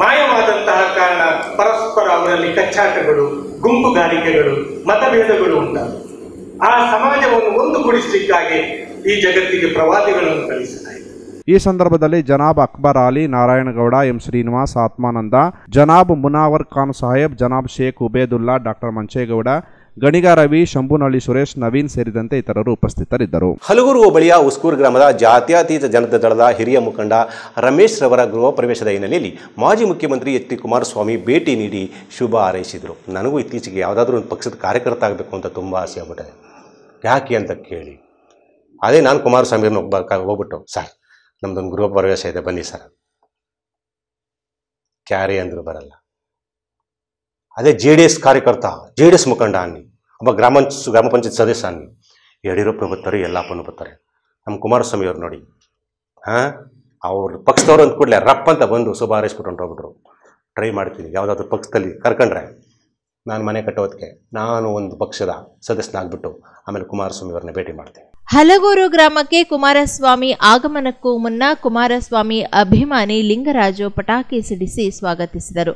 ಮಾಯವಾದಂತಹ ಕಾರಣ ಪರಸ್ಪರ ಅವರಲ್ಲಿ ಕಚ್ಚಾಟಗಳು, ಗುಂಪುಗಾರಿಕೆಗಳು, ಮತಭೇದಗಳು ಉಂಟಾದವು. ಆ ಸಮಾಜವನ್ನು ಒಂದುಗೂಡಿಸಲಿಕ್ಕಾಗಿ ಈ ಜಗತ್ತಿಗೆ ಪ್ರವಾದಿಗಳನ್ನು ಕಳಿಸಲಾಯಿತು. ಈ ಸಂದರ್ಭದಲ್ಲಿ ಜನಾಬ್ ಅಕ್ಬರ್ ಅಲಿ ನಾರಾಯಣಗೌಡ, ಎಂ ಶ್ರೀನಿವಾಸ್ ಆತ್ಮಾನಂದ, ಜನಾಬ್ ಮುನಾವರ್ ಖಾನ್ ಸಾಹೇಬ್, ಜನಾಬ್ ಶೇಖ್ ಉಬೇದುಲ್ಲಾ, ಡಾಕ್ಟರ್ ಮಂಚೇಗೌಡ ಗಣಿಗ ರವಿ ಸುರೇಶ್, ನವೀನ್ ಸೇರಿದಂತೆ ಇತರರು ಉಪಸ್ಥಿತರಿದ್ದರು. ಹಲಗೂರು ಹೋಬಳಿಯ ಉಸ್ಕೂರು ಗ್ರಾಮದ ಜಾತ್ಯತೀತ ಜನತಾ ದಳದ ಹಿರಿಯ ಮುಖಂಡ ರಮೇಶ್ ರವರ ಗೃಹ ಪ್ರವೇಶದ ಹಿನ್ನೆಲೆಯಲ್ಲಿ ಮಾಜಿ ಮುಖ್ಯಮಂತ್ರಿ ಎಚ್ ಡಿ ಕುಮಾರಸ್ವಾಮಿ ಭೇಟಿ ನೀಡಿ ಶುಭ ಹಾರೈಸಿದರು. ನನಗೂ ಇತ್ತೀಚೆಗೆ ಯಾವುದಾದ್ರೂ ಒಂದು ಪಕ್ಷದ ಕಾರ್ಯಕರ್ತ ಆಗಬೇಕು ಅಂತ ತುಂಬ ಆಸೆ ಆಗ್ಬಿಟ್ಟಿದೆ. ಯಾಕೆ ಅಂತ ಕೇಳಿ. ಅದೇ ನಾನು ಕುಮಾರಸ್ವಾಮಿ ಹೋಗ್ಬಿಟ್ಟು, ಸರ್, ನಮ್ದೊಂದು ಗೃಹ ಪ್ರವೇಶ ಇದೆ, ಬನ್ನಿ ಸರ್. ಕ್ಯಾರಿ ಅಂದರೂ ಬರಲ್ಲ. ಅದೇ ಜೆ ಡಿ ಎಸ್ ಕಾರ್ಯಕರ್ತ, ಜೆ ಡಿ ಎಸ್ ಮುಖಂಡ ಅನ್ನಿ, ಒಬ್ಬ ಗ್ರಾಮ ಗ್ರಾಮ ಪಂಚಾಯತ್ ಸದಸ್ಯ ಅನ್ನಿ. ಯಡಿಯೂರಪ್ಪನ ಬರ್ತಾರೆ ಎಲ್ಲಪ್ಪನ ಬರ್ತಾರೆ. ನಮ್ಮ ಕುಮಾರಸ್ವಾಮಿ ಅವ್ರು ನೋಡಿ. ಹಾಂ? ಅವ್ರ ಪಕ್ಷದವ್ರು ಅಂತ ಕೂಡಲೇ ರಪ್ ಅಂತ ಬಂದು ಸುಬಾರಿಸ್ಬಿಟ್ಟು ಹೊಂಟೋಗ್ಬಿಟ್ರು. ಟ್ರೈ ಮಾಡ್ತೀನಿ, ಯಾವುದಾದ್ರು ಪಕ್ಷದಲ್ಲಿ ಕರ್ಕೊಂಡ್ರೆ. ನಾನು ಮನೆ ಕಟ್ಟೋದಕ್ಕೆ ನಾನು ಒಂದು ಪಕ್ಷದ ಸದಸ್ಯನಾಗ್ಬಿಟ್ಟು ಆಮೇಲೆ ಕುಮಾರಸ್ವಾಮಿ ಅವರನ್ನ ಭೇಟಿ ಮಾಡ್ತೀನಿ. ಹಲಗೂರು ಗ್ರಾಮಕ್ಕೆ ಕುಮಾರಸ್ವಾಮಿ ಆಗಮನಕ್ಕೂ ಮುನ್ನ ಕುಮಾರಸ್ವಾಮಿ ಅಭಿಮಾನಿ ಲಿಂಗರಾಜು ಪಟಾಕಿ ಸಿಡಿಸಿ ಸ್ವಾಗತಿಸಿದರು.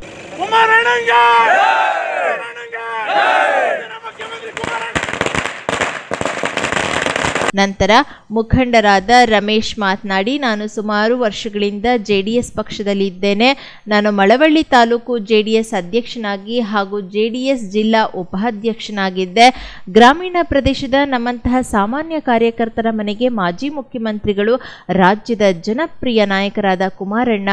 ನಂತರ ಮುಖಂಡರಾದ ರಮೇಶ್ ಮಾತನಾಡಿ, ನಾನು ಸುಮಾರು ವರ್ಷಗಳಿಂದ ಜೆಡಿಎಸ್ ಪಕ್ಷದಲ್ಲಿ ಇದ್ದೇನೆ. ನಾನು ಮಳವಳ್ಳಿ ತಾಲೂಕು ಜೆಡಿಎಸ್ ಅಧ್ಯಕ್ಷನಾಗಿ ಹಾಗೂ ಜೆಡಿಎಸ್ ಜಿಲ್ಲಾ ಉಪಾಧ್ಯಕ್ಷನಾಗಿದ್ದೆ. ಗ್ರಾಮೀಣ ಪ್ರದೇಶದ ನಮ್ಮಂತಹ ಸಾಮಾನ್ಯ ಕಾರ್ಯಕರ್ತರ ಮನೆಗೆ ಮಾಜಿ ಮುಖ್ಯಮಂತ್ರಿಗಳು, ರಾಜ್ಯದ ಜನಪ್ರಿಯ ನಾಯಕರಾದ ಕುಮಾರಣ್ಣ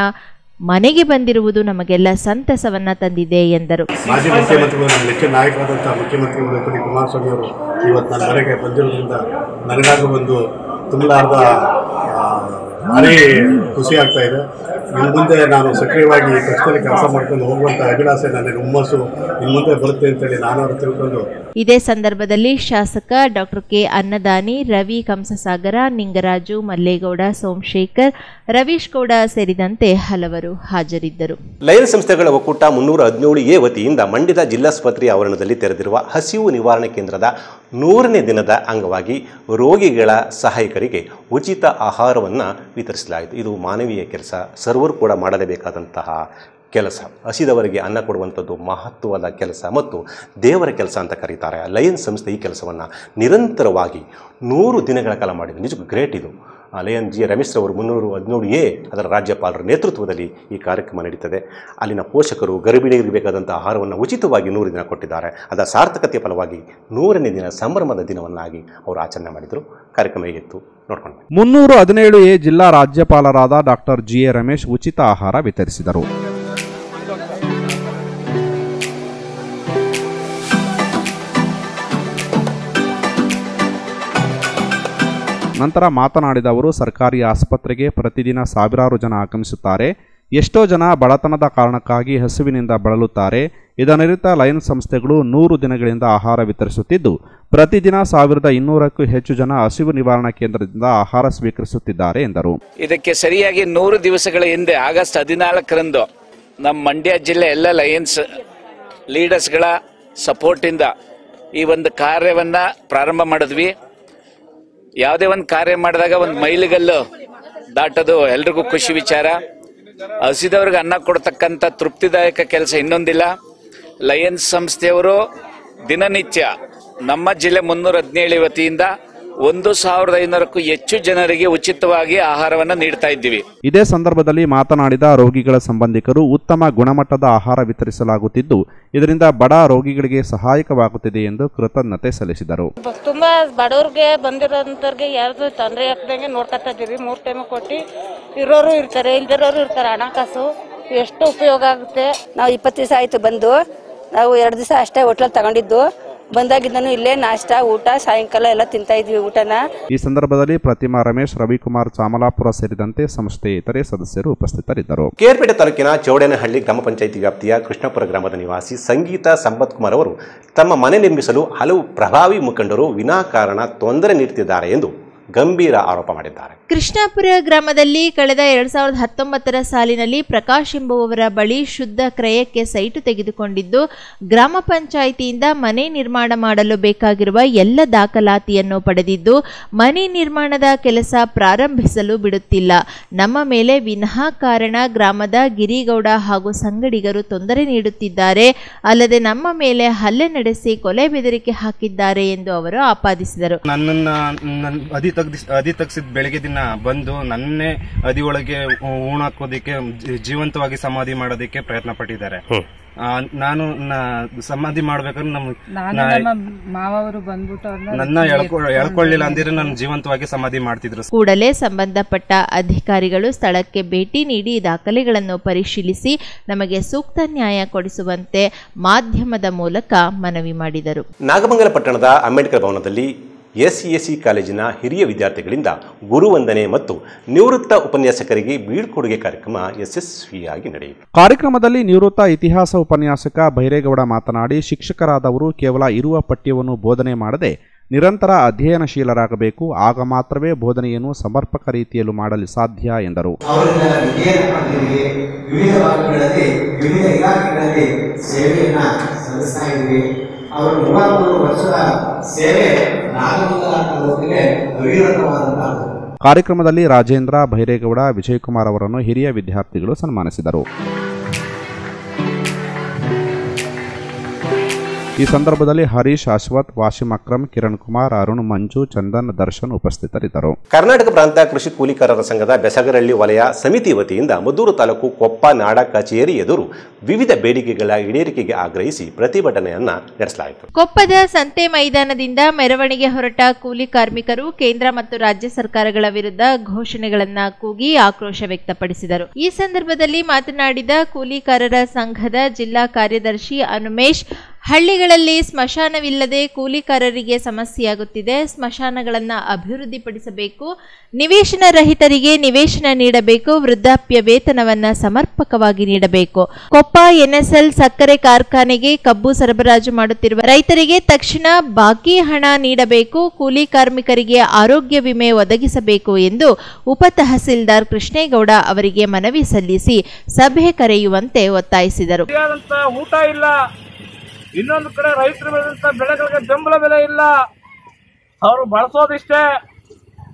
ಮನೆಗೆ ಬಂದಿರುವುದು ನಮಗೆಲ್ಲ ಸಂತಸವನ್ನ ತಂದಿದೆ ಎಂದರು. ಮಾಜಿ ಮುಖ್ಯಮಂತ್ರಿಗಳು, ನನ್ನ ನಾಯಕರಾದಂತಹ ಮುಖ್ಯಮಂತ್ರಿಗಳು ಎಚ್ ಡಿ. ಕುಮಾರಸ್ವಾಮಿ ಅವರು ಇವತ್ತು ನನ್ನ ಮನೆಗೆ ಬಂದಿರೋದ್ರಿಂದ ನನಗಾಗ ಒಂದು ತುಂಬಲಾರ್ದ ಭಾರಿ ಖುಷಿ ಆಗ್ತಾ ಇದೆ. ಇನ್ನು ಮುಂದೆ ನಾನು ಸಕ್ರಿಯವಾಗಿ ಪಕ್ಷದಲ್ಲಿ ಕೆಲಸ ಮಾಡ್ಕೊಂಡು ಹೋಗುವಂತ ಅಭಿಲಾಷೆ ನನಗೆ ಹುಮ್ಮಸ್ಸು. ಇನ್ನು ಮುಂದೆ ಬರುತ್ತೆ ಅಂತೇಳಿ ನಾನು ಅವ್ರು ತಿಳ್ಕೊಂಡು. ಇದೇ ಸಂದರ್ಭದಲ್ಲಿ ಶಾಸಕ ಡಾಕ್ಟರ್ ಕೆ ಅನ್ನದಾನಿ ರವಿ ಕಂಸಸಾಗರ ನಿಂಗರಾಜು ಮಲ್ಲೇಗೌಡ ಸೋಮಶೇಖರ್ ರವೀಶ್ ಗೌಡ ಸೇರಿದಂತೆ ಹಲವರು ಹಾಜರಿದ್ದರು. ಲಯನ್ ಸಂಸ್ಥೆಗಳ ಒಕ್ಕೂಟ ಮುನ್ನೂರ ಹದಿನೇಳು ಎ ವತಿಯಿಂದ ಮಂಡ್ಯದ ಜಿಲ್ಲಾಸ್ಪತ್ರೆ ಆವರಣದಲ್ಲಿ ತೆರೆದಿರುವ ಹಸಿವು ನಿವಾರಣೆ ಕೇಂದ್ರದ ನೂರನೇ ದಿನದ ಅಂಗವಾಗಿ ರೋಗಿಗಳ ಸಹಾಯಕರಿಗೆ ಉಚಿತ ಆಹಾರವನ್ನು ವಿತರಿಸಲಾಯಿತು. ಇದು ಮಾನವೀಯ ಕೆಲಸ, ಸರ್ವರು ಕೂಡ ಮಾಡಲೇಬೇಕಾದಂತಹ ಕೆಲಸ. ಹಸಿದವರಿಗೆ ಅನ್ನ ಕೊಡುವಂಥದ್ದು ಮಹತ್ವದ ಕೆಲಸ ಮತ್ತು ದೇವರ ಕೆಲಸ ಅಂತ ಕರೀತಾರೆ. ಲಯನ್ ಸಂಸ್ಥೆ ಈ ಕೆಲಸವನ್ನು ನಿರಂತರವಾಗಿ ನೂರು ದಿನಗಳ ಕಾಲ ಮಾಡಿದೆ. ನಿಜಕ್ಕೂ ಗ್ರೇಟ್ ಇದು. ಲಯನ್ ಜಿ ರಮೇಶ್ ಅವರು ಮುನ್ನೂರು ಹದಿನೇಳು ಎ ಅದರ ರಾಜ್ಯಪಾಲರ ನೇತೃತ್ವದಲ್ಲಿ ಈ ಕಾರ್ಯಕ್ರಮ ನಡೀತದೆ. ಅಲ್ಲಿನ ಪೋಷಕರು ಗರ್ಭಿಣಿಯರಿಗೆ ಬೇಕಾದಂಥ ಆಹಾರವನ್ನು ಉಚಿತವಾಗಿ ನೂರು ದಿನ ಕೊಟ್ಟಿದ್ದಾರೆ. ಅದರ ಸಾರ್ಥಕತೆಯ ಫಲವಾಗಿ ನೂರನೇ ದಿನ ಸಂಭ್ರಮದ ದಿನವನ್ನಾಗಿ ಅವರು ಆಚರಣೆ ಮಾಡಿದರು. ಕಾರ್ಯಕ್ರಮ ಹೇಗಿತ್ತು ನೋಡ್ಕೊಂಡು. ಮುನ್ನೂರು ಹದಿನೇಳು ಎ ಜಿಲ್ಲಾ ರಾಜ್ಯಪಾಲರಾದ ಡಾಕ್ಟರ್ ಜಿ ಎ ರಮೇಶ್ ಉಚಿತ ಆಹಾರ ವಿತರಿಸಿದರು. ನಂತರ ಮಾತನಾಡಿದ ಅವರು, ಸರ್ಕಾರಿ ಆಸ್ಪತ್ರೆಗೆ ಪ್ರತಿದಿನ ಸಾವಿರಾರು ಜನ ಆಗಮಿಸುತ್ತಾರೆ. ಎಷ್ಟೋ ಜನ ಬಡತನದ ಕಾರಣಕ್ಕಾಗಿ ಹಸುವಿನಿಂದ ಬಳಲುತ್ತಾರೆ. ಇದನ್ನರಿತ ಲಯನ್ಸ್ ಸಂಸ್ಥೆಗಳು ನೂರು ದಿನಗಳಿಂದ ಆಹಾರ ವಿತರಿಸುತ್ತಿದ್ದು, ಪ್ರತಿದಿನ ಸಾವಿರದ ಇನ್ನೂರಕ್ಕೂ ಹೆಚ್ಚು ಜನ ಹಸಿವು ನಿವಾರಣಾ ಕೇಂದ್ರದಿಂದ ಆಹಾರ ಸ್ವೀಕರಿಸುತ್ತಿದ್ದಾರೆ ಎಂದರು. ಇದಕ್ಕೆ ಸರಿಯಾಗಿ ನೂರು ದಿವಸಗಳ ಹಿಂದೆ ಆಗಸ್ಟ್ ಹದಿನಾಲ್ಕರಂದು ನಮ್ಮ ಮಂಡ್ಯ ಜಿಲ್ಲೆ ಎಲ್ಲ ಲಯನ್ಸ್ ಲೀಡರ್ಸ್ಗಳ ಸಪೋರ್ಟಿಂದ ಈ ಒಂದು ಕಾರ್ಯವನ್ನು ಪ್ರಾರಂಭ ಮಾಡಿದ್ವಿ. ಯಾವುದೇ ಒಂದು ಕಾರ್ಯ ಮಾಡಿದಾಗ ಒಂದು ಮೈಲಿಗಲ್ಲು ದಾಟೋದು, ಎಲ್ರಿಗೂ ಖುಷಿ ವಿಚಾರ. ಹಸಿದವ್ರಿಗೆ ಅನ್ನ ಕೊಡ್ತಕ್ಕಂಥ ತೃಪ್ತಿದಾಯಕ ಕೆಲಸ ಇನ್ನೊಂದಿಲ್ಲ. ಲಯನ್ಸ್ ಸಂಸ್ಥೆಯವರು ದಿನನಿತ್ಯ ನಮ್ಮ ಜಿಲ್ಲೆ ಮುನ್ನೂರ ಹದಿನೇಳು ವತಿಯಿಂದ ಒಂದು ಸಾವಿರದ ಐನೂರಕ್ಕೂ ಹೆಚ್ಚು ಜನರಿಗೆ ಉಚಿತವಾಗಿ ಆಹಾರವನ್ನು ನೀಡ್ತಾ ಇದ್ದೀವಿ. ಇದೇ ಸಂದರ್ಭದಲ್ಲಿ ಮಾತನಾಡಿದ ರೋಗಿಗಳ ಸಂಬಂಧಿಕರು ಉತ್ತಮ ಗುಣಮಟ್ಟದ ಆಹಾರ ವಿತರಿಸಲಾಗುತ್ತಿದ್ದು ಇದರಿಂದ ಬಡ ರೋಗಿಗಳಿಗೆ ಸಹಾಯಕವಾಗುತ್ತಿದೆ ಎಂದು ಕೃತಜ್ಞತೆ ಸಲ್ಲಿಸಿದರು. ತುಂಬಾ ಬಡವರಿಗೆ ಬಂದಿರೋಂಥವ್ರಿಗೆ ಯಾರ್ದು ತೊಂದರೆ ಆಗ್ದಂಗೆ ನೋಡ್ಕೊತಾ ಇದ್ದೀವಿ. ಮೂರ್ ಟೈಮ್ ಕೊಟ್ಟು ಇರೋರು ಇರ್ತಾರೆ ಇಲ್ದಿರೋರು ಇರ್ತಾರೆ. ಹಣಕಾಸು ಎಷ್ಟು ಉಪಯೋಗ ಆಗುತ್ತೆ? ನಾವು ಇಪ್ಪತ್ತು ದಿವಸ ಆಯ್ತು ಬಂದು. ನಾವು ಎರಡು ದಿವಸ ಅಷ್ಟೇ ಹೋಟ್ಲಲ್ಲಿ ತಗೊಂಡಿದ್ದು. ಬಂದಾಗಿದ್ದನು ಇಲ್ಲೇ ನಾಷ್ಟ ಊಟ ಸಾಯಂಕಾಲ ಎಲ್ಲ ತಿಂತಾ ಇದ್ವಿ ಊಟನ. ಈ ಸಂದರ್ಭದಲ್ಲಿ ಪ್ರತಿಮಾ ರಮೇಶ್ ರವಿಕುಮಾರ್ ಚಾಮಲಾಪುರ ಸೇರಿದಂತೆ ಸಂಸ್ಥೆ ಇತರೆ ಸದಸ್ಯರು ಉಪಸ್ಥಿತರಿದ್ದರು. ಕೇರ್ಪೇಟೆ ತಾಲೂಕಿನ ಚೌಡೇನಹಳ್ಳಿ ಗ್ರಾಮ ಪಂಚಾಯಿತಿ ವ್ಯಾಪ್ತಿಯ ಕೃಷ್ಣಪುರ ಗ್ರಾಮದ ನಿವಾಸಿ ಸಂಗೀತ ಸಂಪತ್ ಕುಮಾರ್ ಅವರು ತಮ್ಮ ಮನೆ ನಿರ್ಮಿಸಲು ಹಲವು ಪ್ರಭಾವಿ ಮುಖಂಡರು ವಿನಾಕಾರಣ ತೊಂದರೆ ನೀಡುತ್ತಿದ್ದಾರೆ ಎಂದು ಗಂಭೀರ ಆರೋಪ ಮಾಡಿದ್ದಾರೆ. ಕೃಷ್ಣಾಪುರ ಗ್ರಾಮದಲ್ಲಿ ಕಳೆದ ಎರಡ್ ಸಾವಿರದ ಹತ್ತೊಂಬತ್ತರ ಸಾಲಿನಲ್ಲಿ ಪ್ರಕಾಶ್ ಎಂಬುವವರ ಬಳಿ ಶುದ್ಧ ಕ್ರಯಕ್ಕೆ ಸೈಟು ತೆಗೆದುಕೊಂಡಿದ್ದು ಗ್ರಾಮ ಪಂಚಾಯಿತಿಯಿಂದ ಮನೆ ನಿರ್ಮಾಣ ಮಾಡಲು ಬೇಕಾಗಿರುವ ಎಲ್ಲ ದಾಖಲಾತಿಯನ್ನು ಪಡೆದಿದ್ದು ಮನೆ ನಿರ್ಮಾಣದ ಕೆಲಸ ಪ್ರಾರಂಭಿಸಲು ಬಿಡುತ್ತಿಲ್ಲ. ನಮ್ಮ ಮೇಲೆ ವಿನಾಕಾರಣ ಗ್ರಾಮದ ಗಿರಿಗೌಡ ಹಾಗೂ ಸಂಗಡಿಗರು ತೊಂದರೆ ನೀಡುತ್ತಿದ್ದಾರೆ. ಅಲ್ಲದೆ ನಮ್ಮ ಮೇಲೆ ಹಲ್ಲೆ ನಡೆಸಿ ಕೊಲೆ ಬೆದರಿಕೆ ಹಾಕಿದ್ದಾರೆ ಎಂದು ಅವರು ಆಪಾದಿಸಿದರು. ತೆಗ್ದಿಸ್ ಅದಿ ತೆಗ್ಸಿದ ಬೆಳಗ್ಗೆ ದಿನ ಬಂದು ನನ್ನೇ ಹದಿ ಒಳಗೆ ಊಣ ಹಾಕೋದಿಕ್ಕೆ ಜೀವಂತವಾಗಿ ಸಮಾಧಿ ಮಾಡೋದಕ್ಕೆ ಪ್ರಯತ್ನ ಪಟ್ಟಿದ್ದಾರೆ. ನಾನು ಸಮಾಧಿ ಮಾಡ್ಬೇಕಾದ್ರೆ ನಮ್ ನಮ್ಮ ಮಾವರು ಬಂದ್ಬಿಟ್ಟು ನನ್ನ ಎಳ್ಕೊ ಎಳ್ಕೊಳ್ಳಿಲ್ಲ ಅಂದಿದ್ರೆ ನಾನು ಜೀವಂತವಾಗಿ ಸಮಾಧಿ ಮಾಡ್ತಿದ್ರು. ಕೂಡಲೇ ಸಂಬಂಧಪಟ್ಟ ಅಧಿಕಾರಿಗಳು ಸ್ಥಳಕ್ಕೆ ಭೇಟಿ ನೀಡಿ ದಾಖಲೆಗಳನ್ನು ಪರಿಶೀಲಿಸಿ ನಮಗೆ ಸೂಕ್ತ ನ್ಯಾಯ ಕೊಡಿಸುವಂತೆ ಮಾಧ್ಯಮದ ಮೂಲಕ ಮನವಿ ಮಾಡಿದರು. ನಾಗಮಂಗಲ ಪಟ್ಟಣದ ಅಂಬೇಡ್ಕರ್ ಭವನದಲ್ಲಿ ಎಸ್ಸಿಎಸ್ಸಿ ಕಾಲೇಜಿನ ಹಿರಿಯ ವಿದ್ಯಾರ್ಥಿಗಳಿಂದ ಗುರುವಂದನೆ ಮತ್ತು ನಿವೃತ್ತ ಉಪನ್ಯಾಸಕರಿಗೆ ಬೀಳ್ಕೊಡುಗೆ ಕಾರ್ಯಕ್ರಮ ಯಶಸ್ವಿಯಾಗಿ ನಡೆಯಿತು. ಕಾರ್ಯಕ್ರಮದಲ್ಲಿ ನಿವೃತ್ತ ಇತಿಹಾಸ ಉಪನ್ಯಾಸಕ ಬೈರೇಗೌಡ ಮಾತನಾಡಿ ಶಿಕ್ಷಕರಾದವರು ಕೇವಲ ಇರುವ ಪಠ್ಯವನ್ನು ಬೋಧನೆ ಮಾಡದೆ ನಿರಂತರ ಅಧ್ಯಯನಶೀಲರಾಗಬೇಕು. ಆಗ ಮಾತ್ರವೇ ಬೋಧನೆಯನ್ನು ಸಮರ್ಪಕ ರೀತಿಯಲ್ಲೂ ಮಾಡಲು ಸಾಧ್ಯ ಎಂದರು. ವಿವಿಧ ಇಲಾಖೆಗಳಲ್ಲಿ ಸೇವೆಯನ್ನ ಸಲ್ಲಿಸ್ತಾ ಇದ್ದೀವಿ. ಅವರ ಮೂವತ್ಮೂರು ವರ್ಷದ ಸೇವೆ ಕಾರ್ಯಕ್ರಮದಲ್ಲಿ ರಾಜೇಂದ್ರ ಭೈರೇಗೌಡ ವಿಜಯಕುಮಾರ್ ಅವರನ್ನು ಹಿರಿಯ ವಿದ್ಯಾರ್ಥಿಗಳು ಸನ್ಮಾನಿಸಿದರು. ಈ ಸಂದರ್ಭದಲ್ಲಿ ಹರೀಶ್ ಅಶ್ವಥ್ ವಾಶಿಂ ಅಕ್ರಮ್ ಕಿರಣ್ ಕುಮಾರ್ ಅರುಣ್ ಮಂಜು ಚಂದನ್ ದರ್ಶನ್ ಉಪಸ್ಥಿತರಿದ್ದರು. ಕರ್ನಾಟಕ ಪ್ರಾಂತ ಕೃಷಿ ಕೂಲಿಕಾರರ ಸಂಘದ ಬೆಸಗರಳ್ಳಿ ವಲಯ ಸಮಿತಿ ವತಿಯಿಂದ ಮದ್ದೂರು ತಾಲೂಕು ಕೊಪ್ಪ ನಾಡ ಕಚೇರಿ ಎದುರು ವಿವಿಧ ಬೇಡಿಕೆಗಳ ಈಡೇರಿಕೆಗೆ ಆಗ್ರಹಿಸಿ ಪ್ರತಿಭಟನೆಯನ್ನ ನಡೆಸಲಾಯಿತು. ಕೊಪ್ಪದ ಸಂತೆ ಮೈದಾನದಿಂದ ಮೆರವಣಿಗೆ ಹೊರಟ ಕೂಲಿ ಕಾರ್ಮಿಕರು ಕೇಂದ್ರ ಮತ್ತು ರಾಜ್ಯ ಸರ್ಕಾರಗಳ ವಿರುದ್ಧ ಘೋಷಣೆಗಳನ್ನ ಕೂಗಿ ಆಕ್ರೋಶ ವ್ಯಕ್ತಪಡಿಸಿದರು. ಈ ಸಂದರ್ಭದಲ್ಲಿ ಮಾತನಾಡಿದ ಕೂಲಿಕಾರರ ಸಂಘದ ಜಿಲ್ಲಾ ಕಾರ್ಯದರ್ಶಿ ಅನುಮೇಶ್ ಹಳ್ಳಿಗಳಲ್ಲಿ ಸ್ಮಶಾನವಿಲ್ಲದೆ ಕೂಲಿಕಾರರಿಗೆ ಸಮಸ್ಯೆಯಾಗುತ್ತಿದೆ. ಸ್ಮಶಾನಗಳನ್ನು ಅಭಿವೃದ್ಧಿಪಡಿಸಬೇಕು. ನಿವೇಶನ ರಹಿತರಿಗೆ ನಿವೇಶನ ನೀಡಬೇಕು. ವೃದ್ಧಾಪ್ಯ ವೇತನವನ್ನು ಸಮರ್ಪಕವಾಗಿ ನೀಡಬೇಕು. ಕೊಪ್ಪ, ಎನ್ಎಸ್ಎಲ್ ಸಕ್ಕರೆ ಕಾರ್ಖಾನೆಗೆ ಕಬ್ಬು ಸರಬರಾಜು ಮಾಡುತ್ತಿರುವ ರೈತರಿಗೆ ತಕ್ಷಣ ಬಾಕಿ ಹಣ ನೀಡಬೇಕು. ಕೂಲಿ ಕಾರ್ಮಿಕರಿಗೆ ಆರೋಗ್ಯ ವಿಮೆ ಒದಗಿಸಬೇಕು ಎಂದು ಉಪ ತಹಸೀಲ್ದಾರ್ ಕೃಷ್ಣೇಗೌಡ ಅವರಿಗೆ ಮನವಿ ಸಲ್ಲಿಸಿ ಸಭೆ ಕರೆಯುವಂತೆ ಒತ್ತಾಯಿಸಿದರು. ಇನ್ನೊಂದು ಕಡೆ ರೈತರು ಬೆಳೆದಂತ ಬೆಳೆಗಳಿಗೆ ಬೆಂಬಲ ಬೆಲೆ ಇಲ್ಲ. ಅವರು ಬಳಸೋದಿಷ್ಟೇ